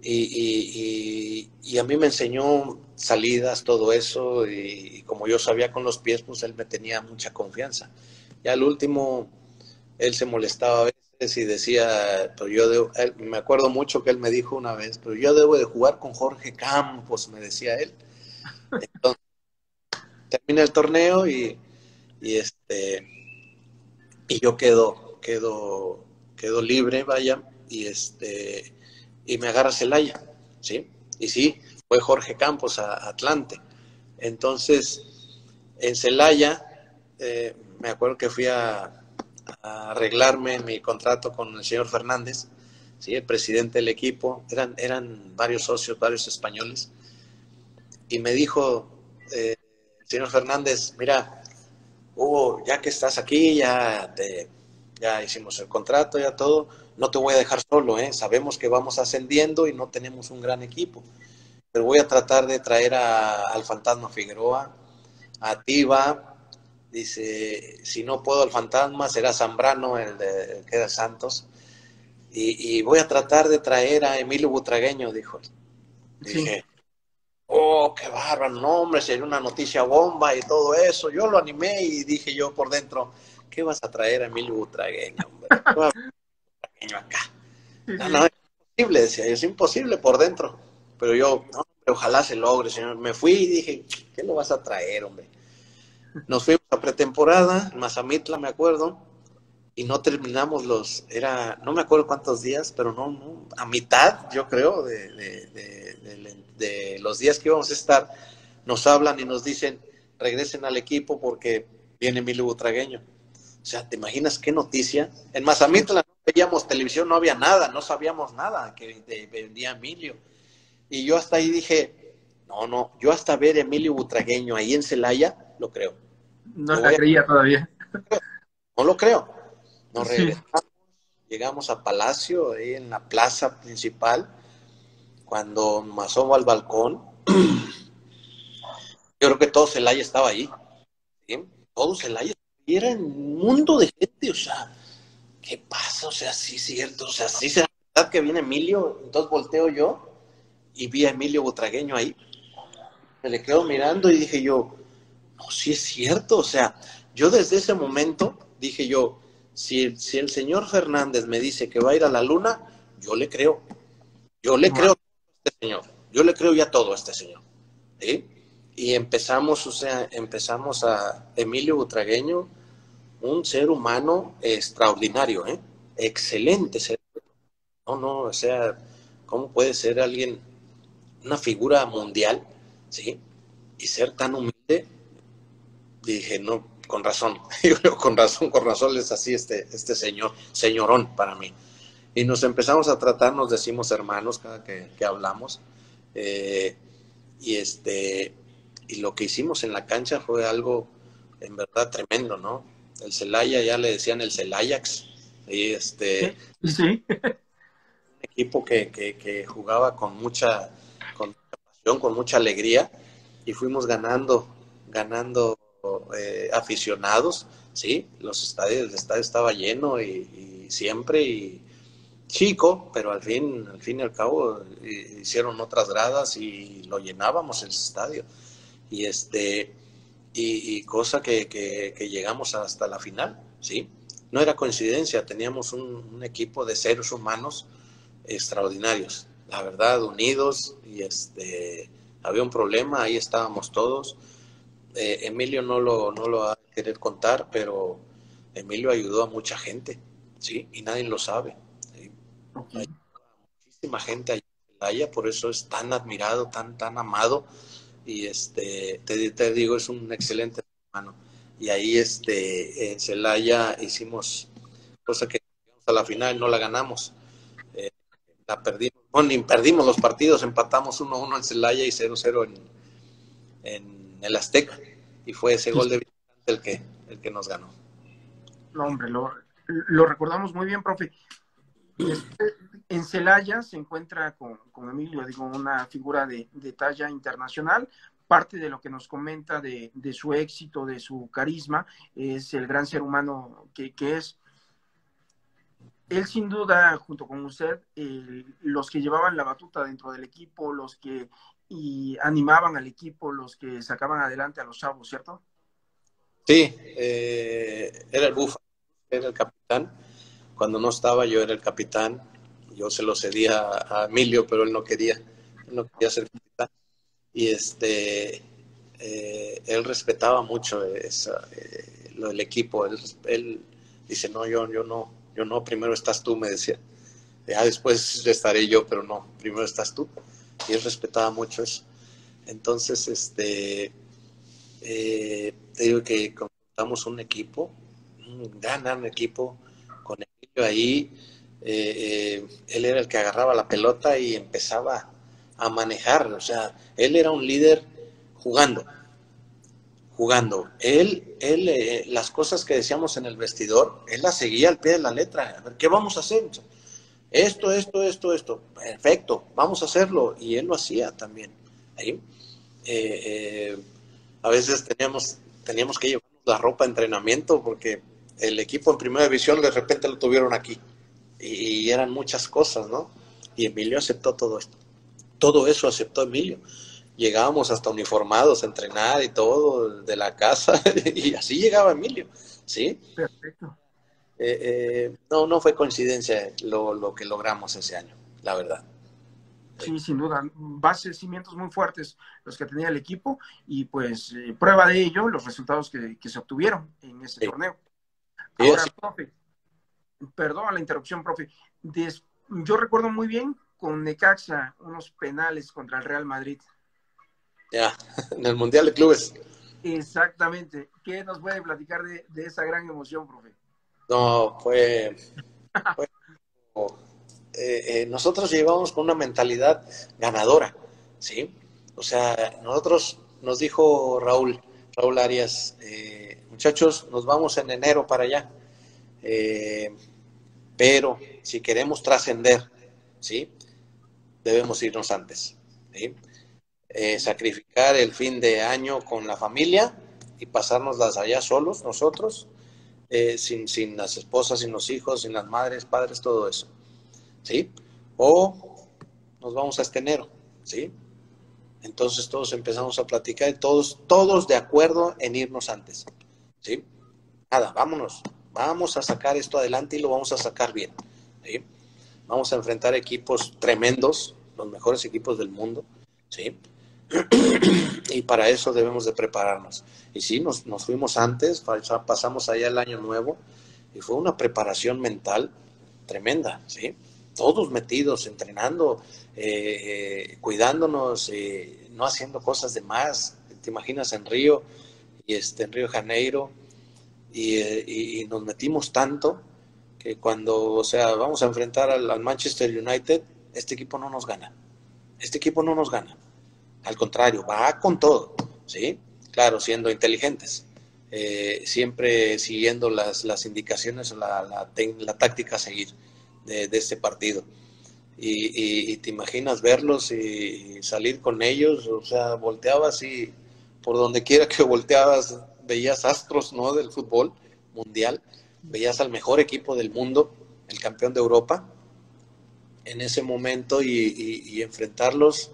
Y, a mí me enseñó salidas, todo eso, y, como yo sabía con los pies, pues él me tenía mucha confianza. Y al último, él se molestaba a veces y decía, pero yo me acuerdo mucho que él me dijo una vez, pero yo debo de jugar con Jorge Campos, me decía él. Entonces, termina el torneo y, este y yo quedo, quedo, quedo libre, vaya, y este y me agarra Celaya, ¿sí? Y sí, fue Jorge Campos a, Atlante. Entonces, en Celaya, eh, me acuerdo que fui a, arreglarme mi contrato con el señor Fernández, ¿sí? el presidente del equipo, eran, eran varios socios, varios españoles, y me dijo, eh, señor Fernández, mira, Hugo, ya que estás aquí, ya, te, ya hicimos el contrato, ya todo, no te voy a dejar solo, ¿eh? sabemos que vamos ascendiendo y no tenemos un gran equipo, pero voy a tratar de traer al fantasma Figueroa, a Tiva, dice, si no puedo al fantasma, será Zambrano, el de, que era Santos, y, voy a tratar de traer a Emilio Butragueño, dijo. Dije, oh, qué bárbaro, no, hombre, sería una noticia bomba y todo eso. Yo lo animé y dije yo por dentro, ¿qué vas a traer a Emilio Butragueño, hombre? Butragueño acá. No, no, es imposible, decía es imposible por dentro. Pero yo, no, ojalá se logre, señor. Me fui y dije, ¿qué lo vas a traer, hombre? Nos fuimos a pretemporada, en Mazamitla, me acuerdo, y no terminamos los, era, no me acuerdo cuántos días, pero no, no a mitad, yo creo, de, de, de, de, los días que íbamos a estar, nos hablan y nos dicen, regresen al equipo porque viene Emilio Butragueño. O sea, ¿te imaginas qué noticia? En Mazamitla no veíamos televisión, no había nada, no sabíamos nada que vendía Emilio. Y yo hasta ahí dije, no, no, yo hasta ver a Emilio Butragueño ahí en Celaya, lo creo. No la creía todavía. No lo creo. Nos regresamos llegamos a Palacio, ahí en la plaza principal, cuando me asomo al balcón, yo creo que todo Celaya estaba ahí, ¿sí? todo Celaya, era un mundo de gente, o sea, ¿qué pasa? O sea, sí es cierto, o sea, sí se da que viene Emilio, entonces volteo yo y vi a Emilio Butragueño ahí, me le quedo mirando y dije yo, no, sí es cierto, o sea, yo desde ese momento dije yo, si, el señor Fernández me dice que va a ir a la luna, yo le creo. Yo le creo a este señor. Yo le creo ya todo a este señor. Y empezamos, o sea, empezamos a Emilio Butragueño, un ser humano extraordinario, ¿eh? excelente ser. No, no, o sea, ¿cómo puede ser alguien, una figura mundial, ¿sí? Y ser tan humilde? Dije, no, con razón, yo con razón, con razón es así este, este señor, señorón para mí. Y nos empezamos a tratar, nos decimos hermanos cada que, hablamos. Eh, y este y lo que hicimos en la cancha fue algo en verdad tremendo, ¿no? El Celaya, ya le decían el Celayax. Y este sí. un equipo que, que, jugaba con mucha, con mucha pasión, con mucha alegría, y fuimos ganando, ganando eh, aficionados, sí, los estadios, el estadio estaba lleno y, siempre y chico, pero al fin, al fin y al cabo hicieron otras gradas y lo llenábamos el estadio. Y este, y, cosa que, que, llegamos hasta la final, sí. No era coincidencia, teníamos un, equipo de seres humanos extraordinarios, la verdad, unidos, y este había un problema, ahí estábamos todos eh, Emilio no lo, no lo va a querer contar, pero Emilio ayudó a mucha gente, ¿sí? Y nadie lo sabe. Hay muchísima gente allá en Celaya, por eso es tan admirado, tan, tan amado. Y este, te, digo, es un excelente hermano. Y ahí este, en Celaya hicimos cosa que a la final no la ganamos. Eh, la perdimos, ni perdimos los partidos, empatamos 1-1 en Celaya y 0-0 en, en el Azteca y fue ese gol de visitante el que, el que nos ganó. No, hombre, lo, lo recordamos muy bien, profe. Este, en Celaya se encuentra con, con Emilio, digo, una figura de, de, talla internacional. Parte de lo que nos comenta de, de, su éxito, de su carisma, es el gran ser humano que, que es. Él sin duda, junto con usted, los que llevaban la batuta dentro del equipo, los que y animaban al equipo los que sacaban adelante a los chavos, ¿cierto? Sí, eh, era el Bufa, era el capitán. Cuando no estaba yo era el capitán. Yo se lo cedía a Emilio, pero él no quería, él no quería ser capitán. Y este, eh, él respetaba mucho esa, eh, lo del equipo. Él, él, dice, no, yo, yo no, yo no, primero estás tú, me decía. Ya después estaré yo, pero no, primero estás tú y él respetaba mucho eso. Entonces, este, eh, te digo que contamos un equipo, un gran, equipo, con Emilio ahí, eh, eh, él era el que agarraba la pelota y empezaba a manejar, o sea, él era un líder jugando, jugando. Él, él las cosas que decíamos en el vestidor, él las seguía al pie de la letra, a ver, ¿qué vamos a hacer? Esto, esto, esto, esto, perfecto, vamos a hacerlo. Y él lo hacía también. Ahí. Eh, eh, a veces teníamos, teníamos que llevar la ropa de entrenamiento porque el equipo en primera división de repente lo tuvieron aquí. Y, eran muchas cosas, ¿no? Y Emilio aceptó todo esto. Todo eso aceptó Emilio. Llegábamos hasta uniformados a entrenar y todo de la casa y así llegaba Emilio, ¿sí? Perfecto. Eh, eh, no, no fue coincidencia lo, que logramos ese año, la verdad. Sí, sin duda, bases, cimientos muy fuertes los que tenía el equipo y pues eh, prueba de ello los resultados que, se obtuvieron en ese torneo. Ahora, profe, perdón la interrupción, profe. yo recuerdo muy bien con Necaxa unos penales contra el Real Madrid. Ya, en el Mundial de Clubes. Exactamente. ¿Qué nos puede platicar de, de esa gran emoción, profe? No, fue, eh, eh, nosotros llevamos con una mentalidad ganadora, ¿sí? O sea, nosotros nos dijo Raúl, Raúl Arias, eh, muchachos, nos vamos en enero para allá. pero si queremos trascender, ¿sí? Debemos irnos antes. Eh, sacrificar el fin de año con la familia y pasárnoslas allá solos nosotros, eh, sin, sin las esposas, sin los hijos, sin las madres, padres, todo eso, ¿sí? O nos vamos a este enero, ¿sí? Entonces todos empezamos a platicar y todos, todos de acuerdo en irnos antes, ¿sí? Nada, vámonos, vamos a sacar esto adelante y lo vamos a sacar bien, ¿sí? Vamos a enfrentar equipos tremendos, los mejores equipos del mundo, ¿sí? Y para eso debemos de prepararnos. Y sí, nos, nos fuimos antes, pasamos allá el año nuevo y fue una preparación mental tremenda, ¿sí? Todos metidos, entrenando, eh, eh, cuidándonos, eh, no haciendo cosas de más. Te imaginas en Río y este, en Río Janeiro y, nos metimos tanto que cuando, o sea, vamos a enfrentar al Manchester United, este equipo no nos gana. Este equipo no nos gana al contrario, va con todo, ¿sí? Claro, siendo inteligentes, eh, siempre siguiendo las, las indicaciones, la, la, táctica a seguir de, este partido. Y, te imaginas verlos y salir con ellos, o sea, volteabas y por donde quiera que volteabas veías astros, ¿no? Del fútbol mundial, veías al mejor equipo del mundo, el campeón de Europa, en ese momento y enfrentarlos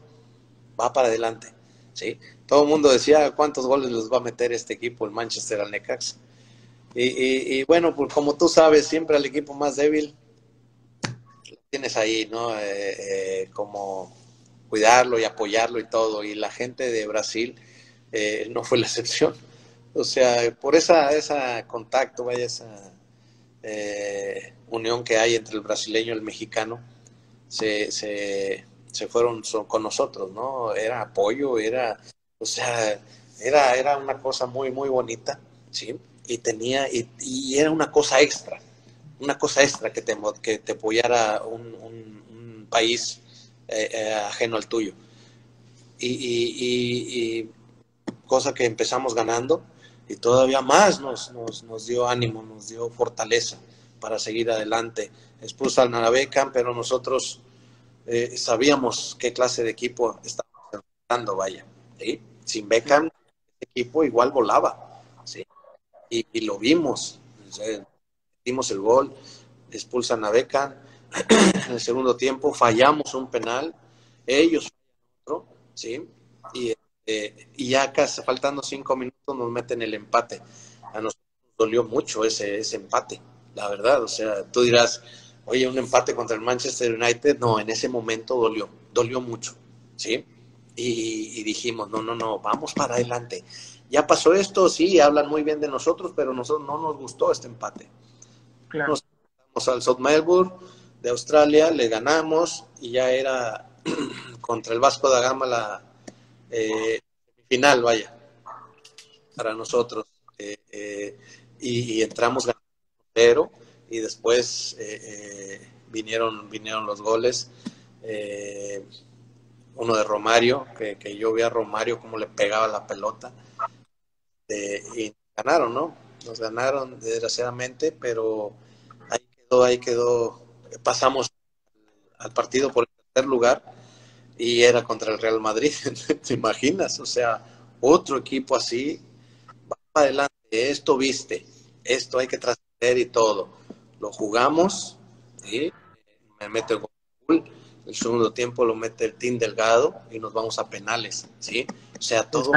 va para adelante. ¿sí? Todo el mundo decía cuántos goles les va a meter este equipo, el Manchester al. Y, bueno, pues como tú sabes, siempre al equipo más débil tienes ahí, ¿no? Eh, eh, como cuidarlo y apoyarlo y todo. Y la gente de Brasil eh, no fue la excepción. O sea, por esa, esa contacto, vaya, esa unión que hay entre el brasileño y el mexicano, se, se fueron con nosotros, ¿no? Era apoyo, era, o sea, era, era una cosa muy, muy bonita, ¿sí? Y tenía, y, era una cosa extra, una cosa extra que te, que te apoyara un, un, país eh, eh, ajeno al tuyo. Y, y, cosa que empezamos ganando y todavía más nos, nos, nos dio ánimo, nos dio fortaleza para seguir adelante. Expulsa al Narabecan, pero nosotros eh, sabíamos qué clase de equipo estábamos enfrentando, vaya. Sin Beckham, el equipo igual volaba, ¿sí? y, lo vimos. dimos el gol, expulsan a Beckham. en el segundo tiempo fallamos un penal, ellos otro, ¿sí? Y, eh, y ya casi faltando cinco minutos nos meten el empate. A nosotros nos dolió mucho ese, ese empate, la verdad. O sea, tú dirás, oye, un empate contra el Manchester United, no, en ese momento dolió, dolió mucho, ¿sí? Y, dijimos, no, no, no, vamos para adelante. Ya pasó esto, sí, hablan muy bien de nosotros, pero nosotros no nos gustó este empate. Claro. Nos fuimos al South Melbourne de Australia, le ganamos y ya era contra el Vasco da Gama la eh, final, vaya, para nosotros. Eh, eh, y, y, entramos ganando cero y después eh, eh, vinieron, vinieron los goles. Eh, uno de Romario, que, yo vi a Romario cómo le pegaba la pelota. y ganaron, ¿no? Nos ganaron desgraciadamente, pero ahí quedó, ahí quedó. Pasamos al partido por el tercer lugar y era contra el Real Madrid. ¿Te imaginas? O sea, otro equipo así, va para adelante, esto viste, esto hay que trascender y todo lo jugamos, me mete el gol, el segundo tiempo lo mete el Team Delgado y nos vamos a penales, ¿sí? O sea, todo,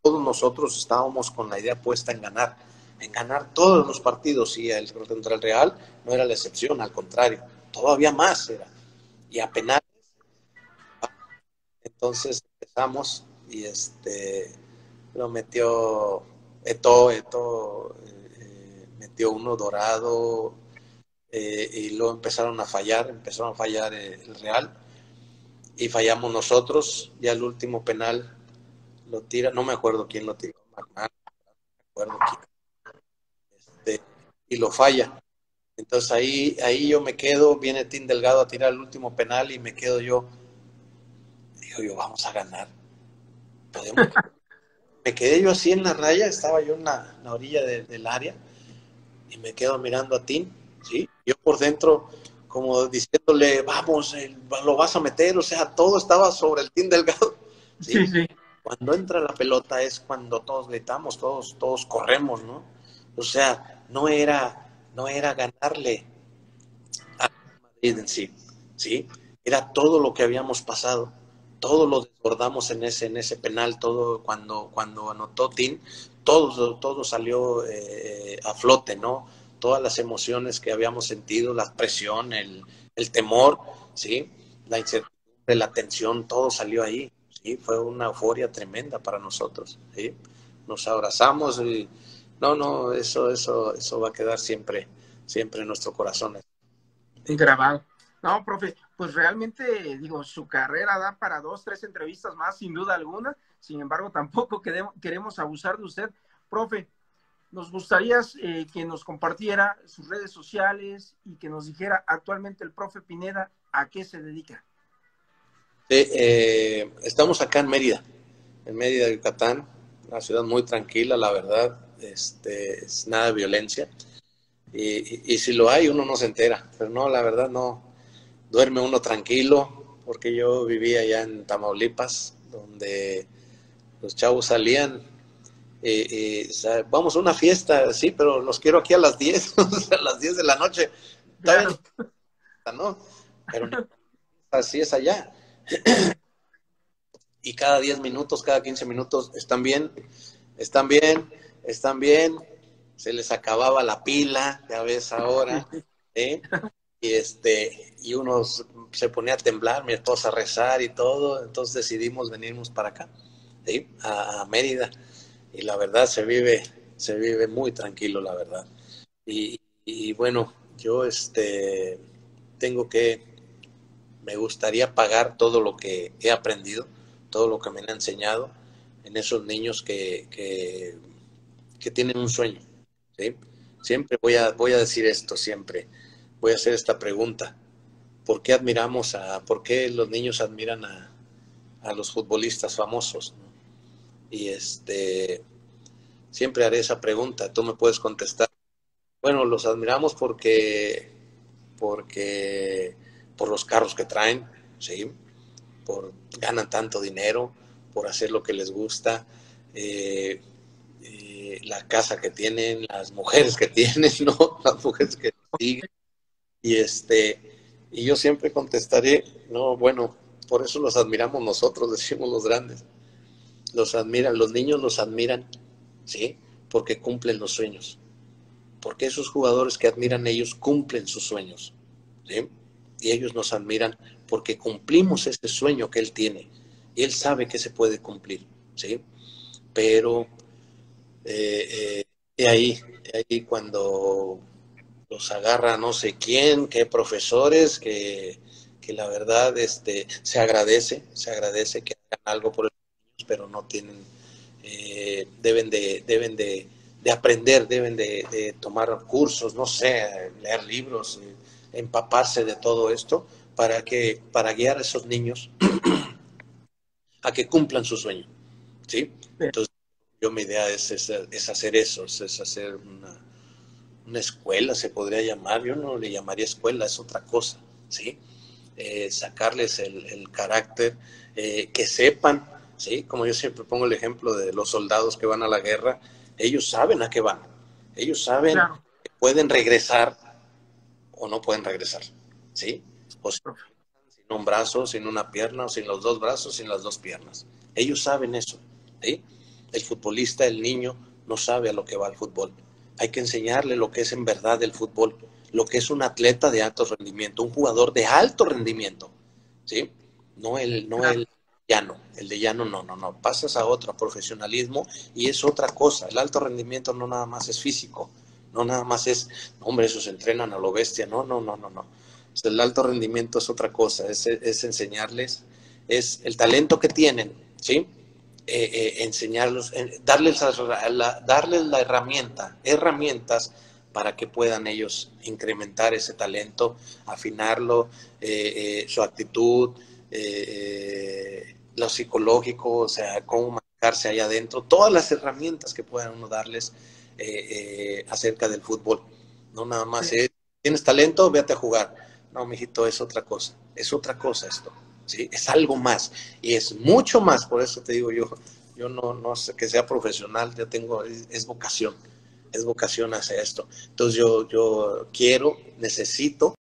todos nosotros estábamos con la idea puesta en ganar, en ganar todos los partidos y el contra el Real no era la excepción, al contrario, todavía más era. Y a penales, entonces empezamos y este lo metió Eto, Eto eh, metió uno dorado, eh, y luego empezaron a fallar, empezaron a fallar eh, el Real y fallamos nosotros. Ya el último penal lo tira, no me acuerdo quién lo tiró, no me acuerdo quién. Este, y lo falla. Entonces ahí, ahí yo me quedo, viene Tim Delgado a tirar el último penal y me quedo yo. Digo yo, vamos a ganar. me quedé yo así en la raya, estaba yo en la, orilla del área y me quedo mirando a Tim, ¿sí? Yo por dentro como diciéndole, vamos, lo vas a meter, o sea, todo estaba sobre el team delgado. ¿sí? sí, Cuando entra la pelota es cuando todos gritamos, todos, todos corremos, ¿no? O sea, no era, no era ganarle a Madrid en sí, ¿sí? Era todo lo que habíamos pasado, todo lo desbordamos en ese, en ese penal, todo cuando, cuando anotó Tim, todo, todo salió eh, a flote, ¿no? Todas las emociones que habíamos sentido, la presión, el, temor, ¿sí? La incertidumbre, la tensión, todo salió ahí, ¿sí? Fue una euforia tremenda para nosotros, ¿sí? Nos abrazamos y no, no, eso, eso, eso va a quedar siempre, siempre en nuestro corazón. Grabado. No, profe, pues realmente, digo, su carrera da para dos, tres entrevistas más, sin duda alguna. Sin embargo, tampoco queremos abusar de usted. Profe, nos gustaría eh, que nos compartiera sus redes sociales y que nos dijera actualmente el profe Pineda a qué se dedica. Eh, estamos acá en Mérida, en Mérida, Yucatán, una ciudad muy tranquila, la verdad, este, es nada de violencia. Y, y, si lo hay, uno no se entera, pero no, la verdad no, duerme uno tranquilo, porque yo vivía allá en Tamaulipas, donde los chavos salían eh, eh, vamos a una fiesta, sí, pero los quiero aquí a las 10, a las 10 de la noche. ¿no? Pero así es allá. y cada 10 minutos, cada 15 minutos, están bien, están bien, están bien. Se les acababa la pila, ya ves ahora. ¿eh? Y, este, y uno se ponía a temblar, mi esposa a rezar y todo. Entonces decidimos venirnos para acá, a Mérida y la verdad se vive, se vive muy tranquilo, la verdad. Y, bueno, yo este, tengo que, me gustaría pagar todo lo que he aprendido, todo lo que me han enseñado en esos niños que, que, tienen un sueño. ¿sí? Siempre voy a, voy a decir esto, siempre. Voy a hacer esta pregunta. ¿Por qué admiramos a, por qué los niños admiran a, a los futbolistas famosos? Y este, siempre haré esa pregunta, tú me puedes contestar. Bueno, los admiramos porque, porque, por los carros que traen, ¿sí? Por ganan tanto dinero, por hacer lo que les gusta, eh, eh, la casa que tienen, las mujeres que tienen, ¿no? Las mujeres que siguen. Y este, y yo siempre contestaré, no, bueno, por eso los admiramos nosotros, decimos los grandes los admiran, los niños los admiran, ¿sí? Porque cumplen los sueños. Porque esos jugadores que admiran ellos cumplen sus sueños, ¿sí? Y ellos nos admiran porque cumplimos ese sueño que él tiene. Y él sabe que se puede cumplir, ¿sí? Pero eh, eh, ahí, ahí cuando los agarra no sé quién, qué profesores, que, que la verdad este, se agradece, se agradece que hagan algo por el pero no tienen, eh, deben, de, deben de, aprender, deben de, tomar cursos, no sé, leer libros, eh, empaparse de todo esto para, que, para guiar a esos niños a que cumplan su sueño. ¿sí? Entonces, yo mi idea es, es, hacer eso, es, hacer una, una, escuela, se podría llamar, yo no le llamaría escuela, es otra cosa, ¿sí? Eh, sacarles el, el carácter, que sepan ¿sí? Como yo siempre pongo el ejemplo de los soldados que van a la guerra, ellos saben a qué van, ellos saben que pueden regresar o no pueden regresar, ¿sí? O sin un brazo, sin una pierna, o sin los dos brazos, sin las dos piernas. Ellos saben eso, ¿sí? El futbolista, el niño, no sabe a lo que va el fútbol. Hay que enseñarle lo que es en verdad el fútbol, lo que es un atleta de alto rendimiento, un jugador de alto rendimiento, ¿sí? No el, no el llano. El de llano no, no, no. Pasas a otro, profesionalismo, y es otra cosa. El alto rendimiento no nada más es físico, no nada más es, hombre, esos entrenan a lo bestia. No, no, no, no, no. El alto rendimiento es otra cosa, es, enseñarles, es el talento que tienen, ¿sí? Eh, eh, enseñarlos, darles, la, darles la herramienta, herramientas para que puedan ellos incrementar ese talento, afinarlo, eh, su actitud, lo psicológico, o sea, cómo manejarse ahí adentro, todas las herramientas que puedan uno darles eh, eh, acerca del fútbol. No nada más es ¿Tienes talento? Véate a jugar. No, mijito, es otra cosa. Es otra cosa esto. ¿sí? Es algo más. Y es mucho más. Por eso te digo yo, yo no, no sé que sea profesional, yo tengo, es, vocación. Es vocación hacia esto. Entonces yo, yo quiero, necesito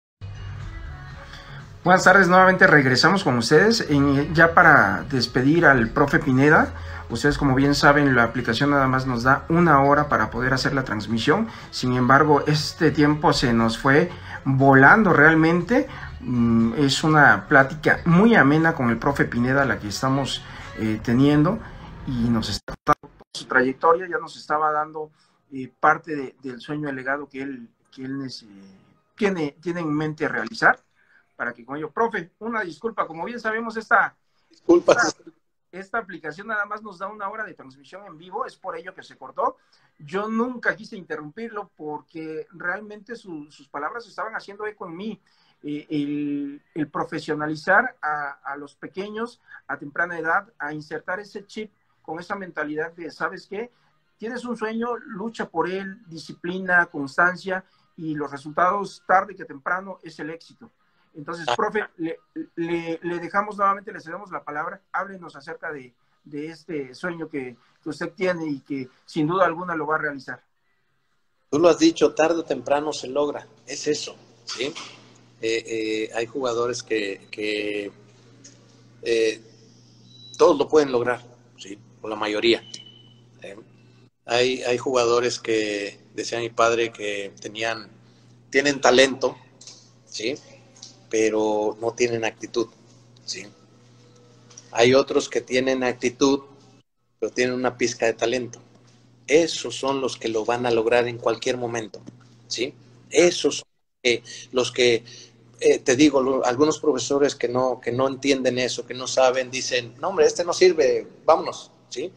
Buenas tardes, nuevamente regresamos con ustedes. ya para despedir al profe Pineda, ustedes como bien saben, la aplicación nada más nos da una hora para poder hacer la transmisión. Sin embargo, este tiempo se nos fue volando realmente. Mm, es una plática muy amena con el profe Pineda la que estamos eh, teniendo y nos está dando su trayectoria, ya nos estaba dando eh, parte del sueño legado que él, que él tiene, tiene en mente realizar para que con ello, profe, una disculpa, como bien sabemos, esta, disculpa. Esta, aplicación nada más nos da una hora de transmisión en vivo, es por ello que se cortó. Yo nunca quise interrumpirlo porque realmente sus palabras estaban haciendo eco en mí. Eh, el, profesionalizar a, a, los pequeños a temprana edad, a insertar ese chip con esa mentalidad de, ¿sabes qué? Tienes un sueño, lucha por él, disciplina, constancia y los resultados tarde que temprano es el éxito. Entonces, profe, le, dejamos nuevamente, le cedemos la palabra, háblenos acerca de, este sueño que, usted tiene y que sin duda alguna lo va a realizar. Tú lo has dicho, tarde o temprano se logra, es eso, ¿sí? Eh, eh, hay jugadores que, eh, todos lo pueden lograr, ¿sí? O la mayoría. Hay, hay jugadores que, decía mi padre, que tenían, tienen talento, ¿sí? Pero no tienen actitud, ¿sí? Hay otros que tienen actitud, pero tienen una pizca de talento. Esos son los que lo van a lograr en cualquier momento, ¿sí? Esos son los que, eh, te digo, algunos profesores que no, que no entienden eso, que no saben, dicen, no hombre, este no sirve, vámonos, ¿sí?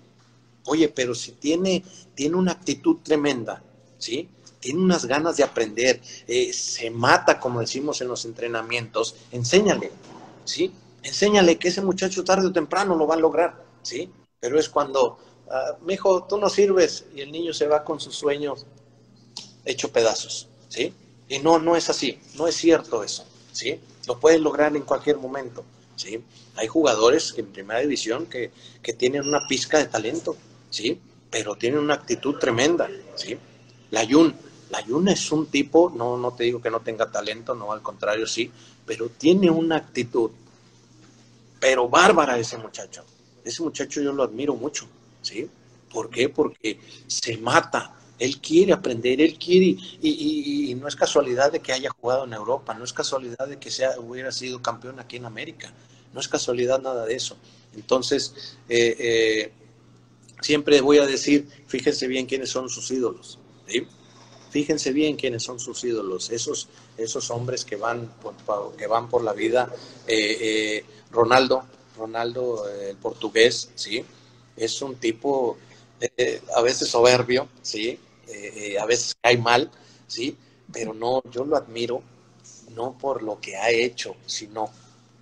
Oye, pero si tiene, tiene una actitud tremenda, ¿sí? Tiene unas ganas de aprender, eh, se mata, como decimos en los entrenamientos, enséñale, ¿sí? Enséñale que ese muchacho tarde o temprano lo va a lograr, ¿sí? Pero es cuando, uh, mi hijo, tú no sirves y el niño se va con sus sueños hecho pedazos, ¿sí? Y no, no es así, no es cierto eso, ¿sí? Lo puedes lograr en cualquier momento, ¿sí? Hay jugadores en primera división que, que tienen una pizca de talento, ¿sí? Pero tienen una actitud tremenda, ¿sí? La Yun, la Yuna es un tipo, no, no te digo que no tenga talento, no, al contrario, sí, pero tiene una actitud, pero bárbara ese muchacho. Ese muchacho yo lo admiro mucho, ¿sí? ¿Por qué? Porque se mata, él quiere aprender, él quiere, y, no es casualidad de que haya jugado en Europa, no es casualidad de que sea, hubiera sido campeón aquí en América, no es casualidad nada de eso. Entonces, eh, eh, siempre voy a decir, fíjense bien quiénes son sus ídolos. Fíjense bien quiénes son sus ídolos, esos, esos hombres que van por, que van por la vida. Eh, eh, Ronaldo, Ronaldo, eh, el portugués, ¿sí? Es un tipo a veces soberbio, ¿sí? a veces cae mal, ¿sí? Pero no, yo lo admiro no por lo que ha hecho, sino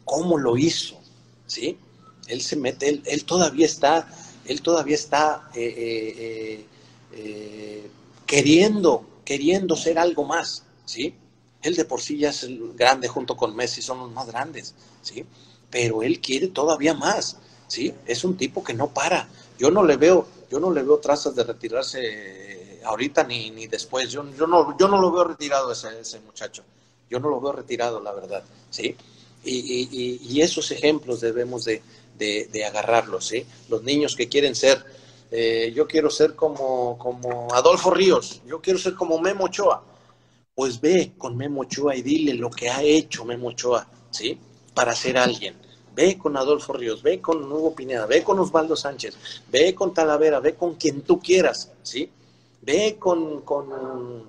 cómo lo hizo, ¿sí? Él se mete, él, él todavía está, él todavía está queriendo queriendo ser algo más, ¿sí? Él de por sí ya es grande junto con Messi, son los más grandes, ¿sí? Pero él quiere todavía más, ¿sí? Es un tipo que no para. Yo no le veo, yo no le veo trazas de retirarse ahorita ni, ni después. Yo, yo, no, yo no lo veo retirado ese, ese muchacho. Yo no lo veo retirado, la verdad, ¿sí? Y, y, y esos ejemplos debemos de, de, de agarrarlos, ¿sí? Los niños que quieren ser eh, yo quiero ser como, como Adolfo Ríos, yo quiero ser como Memo Ochoa. Pues ve con Memo Ochoa y dile lo que ha hecho Memo Ochoa, ¿sí? Para ser alguien. Ve con Adolfo Ríos, ve con Hugo Pineda, ve con Osvaldo Sánchez, ve con Talavera, ve con quien tú quieras, ¿sí? Ve con, con,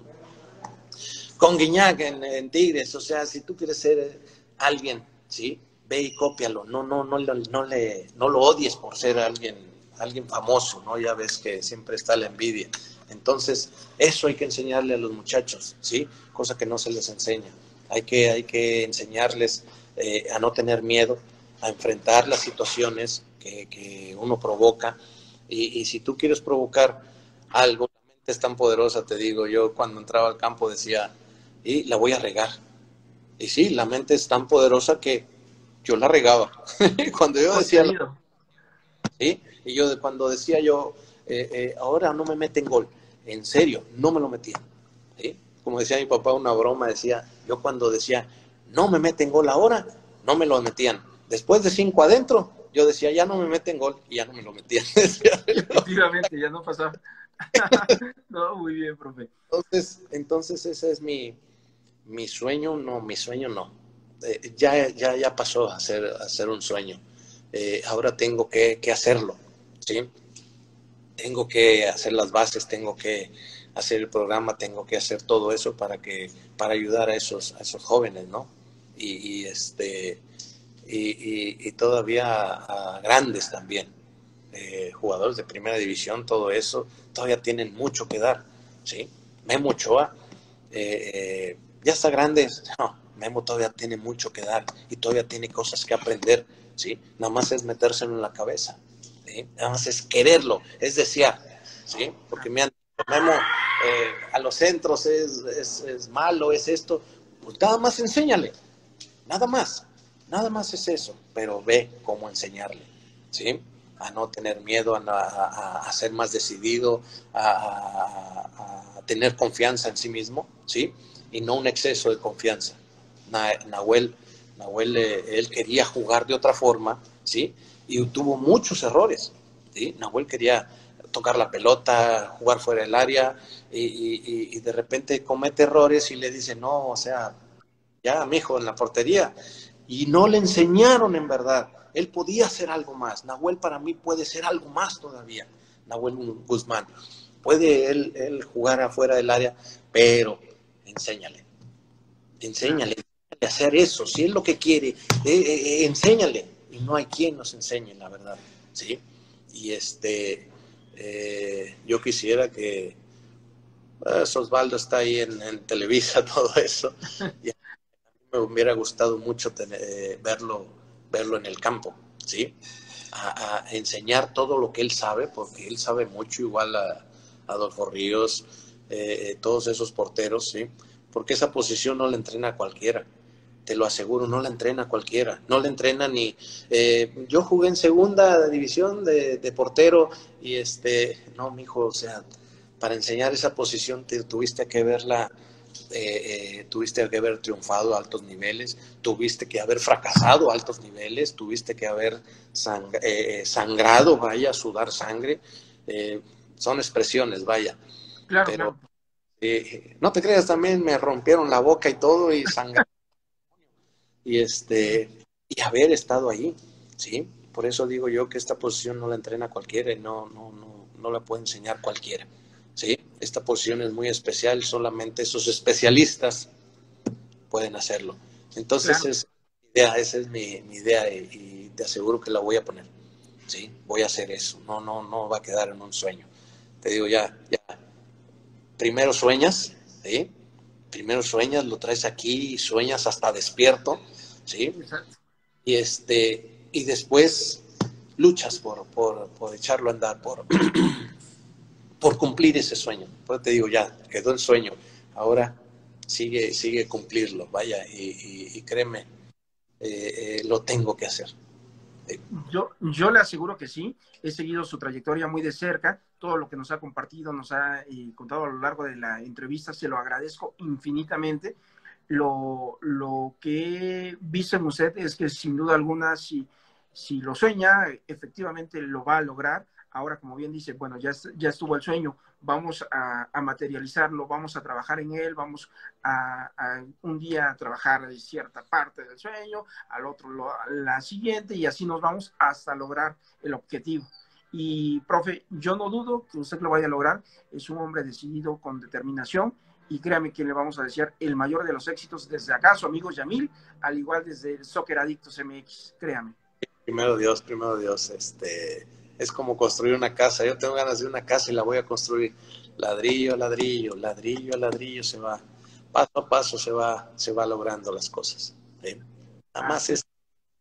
con Guiñac en, en Tigres, o sea, si tú quieres ser alguien, ¿sí? Ve y cópialo, no, no, no, no, le, no lo odies por ser alguien alguien famoso, ¿no? Ya ves que siempre está la envidia. Entonces, eso hay que enseñarle a los muchachos, ¿sí? Cosa que no se les enseña. Hay que, hay que enseñarles eh, a no tener miedo, a enfrentar las situaciones que, uno provoca. Y, si tú quieres provocar algo, la mente es tan poderosa, te digo, yo cuando entraba al campo decía, y la voy a regar. Y sí, la mente es tan poderosa que yo la regaba. cuando yo decía... ¿sí? Y yo cuando decía yo, eh, eh, ahora no me meten gol, en serio, no me lo metían. ¿sí? Como decía mi papá, una broma, decía, yo cuando decía, no me meten gol ahora, no me lo metían. Después de cinco adentro, yo decía, ya no me meten gol y ya no me lo metían. Efectivamente, ya no pasaba. no, muy bien, profe. Entonces, entonces ese es mi, mi sueño, no, mi sueño no. Eh, ya, ya, ya pasó a ser, a ser un sueño. Eh, ahora tengo que, que, hacerlo, ¿sí? Tengo que hacer las bases, tengo que hacer el programa, tengo que hacer todo eso para que, para ayudar a esos, a esos jóvenes, ¿no? Y, y este, y, y, todavía grandes también, eh, jugadores de primera división, todo eso, todavía tienen mucho que dar, ¿sí? Memo Ochoa, eh, ya está grande, no, Memo todavía tiene mucho que dar y todavía tiene cosas que aprender, ¿sí? Nada más es metérselo en la cabeza, ¿sí? Nada más es quererlo, es desear, ¿sí? Porque me han Memo, eh, a los centros es, es, es, malo, es esto, pues nada más enséñale, nada más, nada más es eso, pero ve cómo enseñarle, ¿sí? A no tener miedo, a, a, a ser más decidido, a, a, tener confianza en sí mismo, ¿sí? y no un exceso de confianza. Nahuel, Nahuel eh, él quería jugar de otra forma, ¿sí? Y tuvo muchos errores, ¿sí? Nahuel quería tocar la pelota, jugar fuera del área, y, de repente comete errores y le dice, no, o sea, ya, mijo, en la portería. Y no le enseñaron en verdad. Él podía hacer algo más. Nahuel para mí puede ser algo más todavía. Nahuel Guzmán. Puede él, jugar afuera del área, pero enséñale. Enséñale, a hacer eso. Si es lo que quiere, eh, eh, eh, enséñale. Y no hay quien nos enseñe, la verdad. ¿Sí? Y este, yo quisiera que pues, Osvaldo está ahí en, Televisa, todo eso. Y a me hubiera gustado mucho verlo, verlo en el campo, ¿sí? A, enseñar todo lo que él sabe, porque él sabe mucho, igual a Adolfo Ríos, eh, eh, todos esos porteros, ¿sí? Porque esa posición no la entrena cualquiera, te lo aseguro, no la entrena cualquiera, no la entrena ni... Eh, yo jugué en segunda división de, portero y este, no, mijo, o sea, para enseñar esa posición te tuviste que verla... tuviste que haber triunfado a altos niveles, tuviste que haber fracasado a altos niveles, tuviste que haber sangrado, vaya, sudar sangre, son expresiones, vaya. Claro, Pero, eh, no te creas, también me rompieron la boca y todo y sangraron. Y este, y haber estado ahí, ¿sí? Por eso digo yo que esta posición no la entrena cualquiera y no, no, no, no la puede enseñar cualquiera, ¿sí? Esta posición es muy especial, solamente esos especialistas pueden hacerlo. Entonces, es, esa es mi, idea y, y, te aseguro que la voy a poner, ¿sí? Voy a hacer eso, no, no, no va a quedar en un sueño. Te digo, ya, ya, primero sueñas, ¿sí? Primero sueñas, lo traes aquí y sueñas hasta despierto, ¿sí? Y, este, y después luchas por, por, por echarlo a andar, por, por cumplir ese sueño. Pues te digo, ya, quedó el sueño. Ahora sigue, sigue cumplirlo, vaya, y, créeme, eh, eh, lo tengo que hacer. Yo, yo le aseguro que sí, he seguido su trayectoria muy de cerca, todo lo que nos ha compartido, nos ha eh, contado a lo largo de la entrevista, se lo agradezco infinitamente. Lo, lo que he visto es que sin duda alguna, si, si lo sueña, efectivamente lo va a lograr ahora como bien dice, bueno, ya, ya estuvo el sueño, vamos a, materializarlo, vamos a trabajar en él, vamos a, un día a trabajar cierta parte del sueño, al otro la siguiente y así nos vamos hasta lograr el objetivo. Y, profe, yo no dudo que usted lo vaya a lograr, es un hombre decidido con determinación y créame que le vamos a desear el mayor de los éxitos desde acá, su amigo Yamil, al igual desde Soccer Adictos MX, créame. Primero Dios, primero Dios, este es como construir una casa. Yo tengo ganas de una casa y la voy a construir ladrillo a ladrillo, ladrillo a ladrillo, se va, paso a paso se va, se va logrando las cosas. Nada más es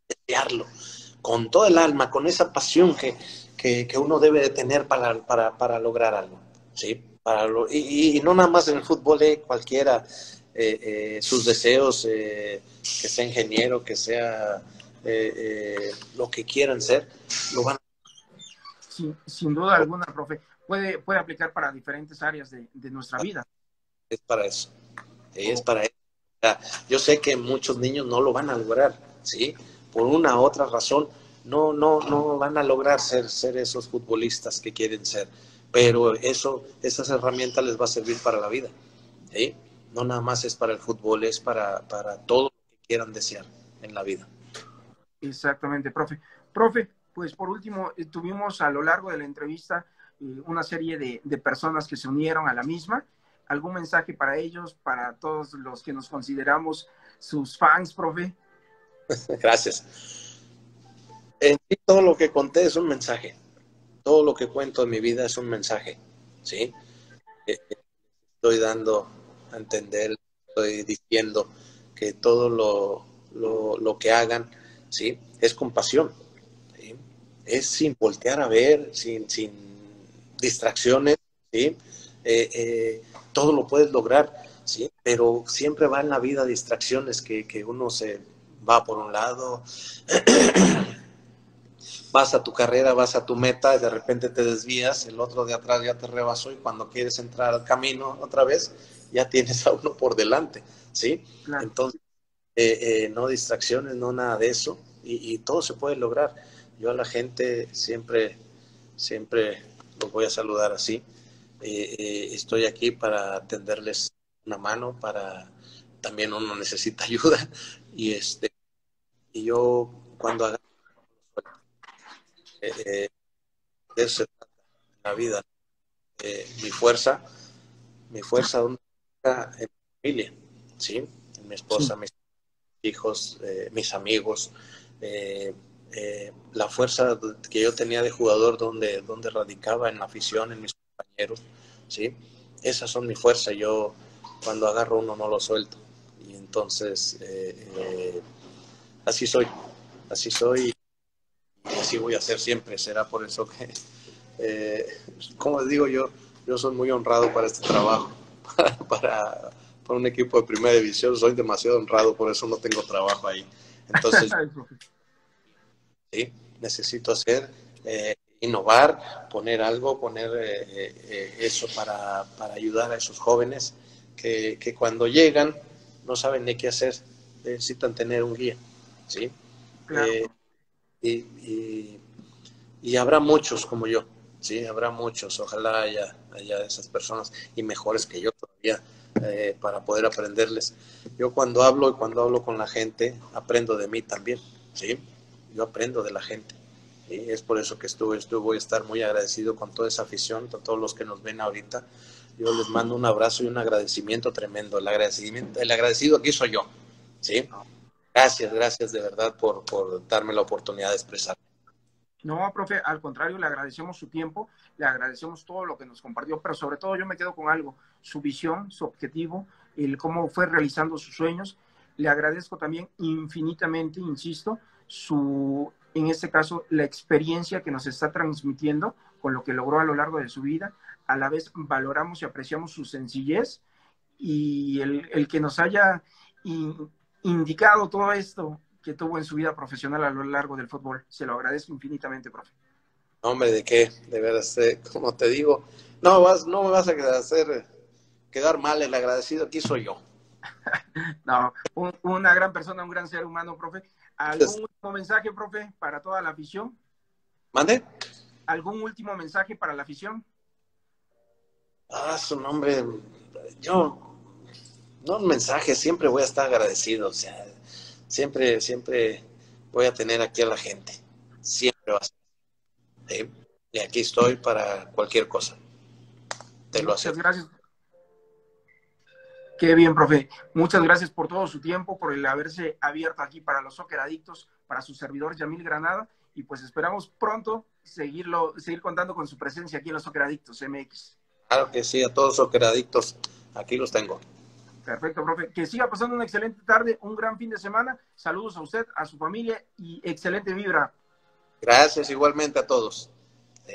desearlo con todo el alma, con esa pasión que, que, uno debe de tener para, para, para lograr algo. ¿sí? Para y, no nada más en el fútbol, eh, cualquiera, eh, sus deseos, que sea ingeniero, que sea lo que quieran ser, lo van sin, sin duda alguna, profe. Puede, puede aplicar para diferentes áreas de, nuestra vida. Es para eso. Es para eso. Yo sé que muchos niños no lo van a lograr, ¿sí? Por una u otra razón, no, no, no van a lograr ser, ser esos futbolistas que quieren ser. Pero eso, esas herramientas les va a servir para la vida. ¿sí? No nada más es para el fútbol, es para, para todo lo que quieran desear en la vida. Exactamente, profe. Profe, pues por último, eh, tuvimos a lo largo de la entrevista eh, una serie de, personas que se unieron a la misma. ¿Algún mensaje para ellos, para todos los que nos consideramos sus fans, profe? Gracias. En sí, todo lo que conté es un mensaje. Todo lo que cuento en mi vida es un mensaje. ¿sí? Eh, estoy dando a entender, estoy diciendo que todo lo, lo, lo que hagan ¿sí? es compasión es sin voltear a ver, sin, sin distracciones, ¿sí? Eh, eh, todo lo puedes lograr, ¿sí? Pero siempre va en la vida distracciones que, que uno se va por un lado, vas a tu carrera, vas a tu meta, y de repente te desvías, el otro de atrás ya te rebasó y cuando quieres entrar al camino otra vez, ya tienes a uno por delante, ¿sí? Entonces, eh, no distracciones, no nada de eso, y, y todo se puede lograr yo a la gente siempre, siempre los voy a saludar así. Eh, eh, estoy aquí para tenderles una mano, para también uno necesita ayuda. Y este y yo cuando haga eh, de eso se trata en la vida mi fuerza mi fuerza donde está en mi familia sí en mi esposa mis hijos mis amigos eh, la fuerza que yo tenía de jugador, donde, donde radicaba en la afición, en mis compañeros, ¿sí? Esas son mi fuerza. Yo cuando agarro uno no lo suelto. Y entonces, eh, eh, así soy, así soy así voy a ser siempre. Será por eso que, como digo yo, yo soy muy honrado para este trabajo, para, para un equipo de primera división. Soy demasiado honrado, por eso no tengo trabajo ahí. Entonces... Necesito hacer, eh, innovar, poner algo, poner eh, eh, eso para, ayudar a esos jóvenes que, cuando llegan no saben ni qué hacer, necesitan tener un guía, ¿sí? Y, y, habrá muchos como yo, ¿sí? Habrá muchos, ojalá haya, haya esas personas y mejores que yo todavía para poder aprenderles. Yo cuando hablo y cuando hablo con la gente, aprendo de mí también, ¿sí? Yo aprendo de la gente. Y es por eso que estuve, estuve, voy a estar muy agradecido con toda esa afición, con todos los que nos ven ahorita. Yo les mando un abrazo y un agradecimiento tremendo. El agradecimiento, el agradecido aquí soy yo. ¿sí? Gracias, gracias de verdad por, por darme la oportunidad de expresar. No, profe, al contrario, le agradecemos su tiempo, le agradecemos todo lo que nos compartió, pero sobre todo yo me quedo con algo, su visión, su objetivo, el cómo fue realizando sus sueños. Le agradezco también infinitamente, insisto, su, en este caso, la experiencia que nos está transmitiendo con lo que logró a lo largo de su vida. A la vez valoramos y apreciamos su sencillez y el, que nos haya indicado todo esto que tuvo en su vida profesional a lo largo del fútbol. Se lo agradezco infinitamente, profe. Hombre, ¿de qué? De veras, eh, como te digo, no, vas, no me vas a hacer quedar mal el agradecido, aquí soy yo. no, una gran persona, un gran ser humano, profe. ¿Algún último mensaje, profe, para toda la afición? ¿Mande? ¿Algún último mensaje para la afición? Ah, su nombre, yo, no un mensaje, siempre voy a estar agradecido, o sea, siempre, siempre voy a tener aquí a la gente, siempre va a ser. Y aquí estoy para cualquier cosa. Te lo Muchas gracias. Qué bien, profe. Muchas gracias por todo su tiempo, por el haberse abierto aquí para los soccer adictos, para su servidor Yamil Granada, y pues esperamos pronto seguirlo, seguir contando con su presencia aquí en los soccer adictos MX. Claro que sí, a todos los soccer adictos, aquí los tengo. Perfecto, profe. Que siga pasando una excelente tarde, un gran fin de semana. Saludos a usted, a su familia y excelente vibra. Gracias igualmente a todos.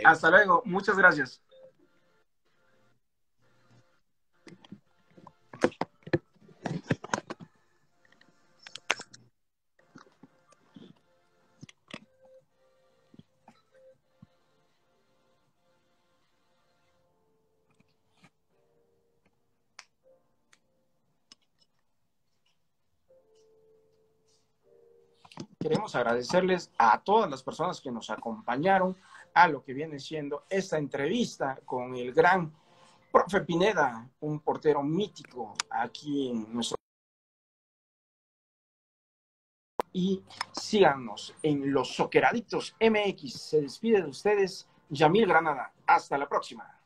Hasta luego, muchas gracias. Queremos agradecerles a todas las personas que nos acompañaron a lo que viene siendo esta entrevista con el gran profe Pineda, un portero mítico aquí en nuestro y síganos en los Soqueradictos MX. Se despide de ustedes Yamil Granada. Hasta la próxima.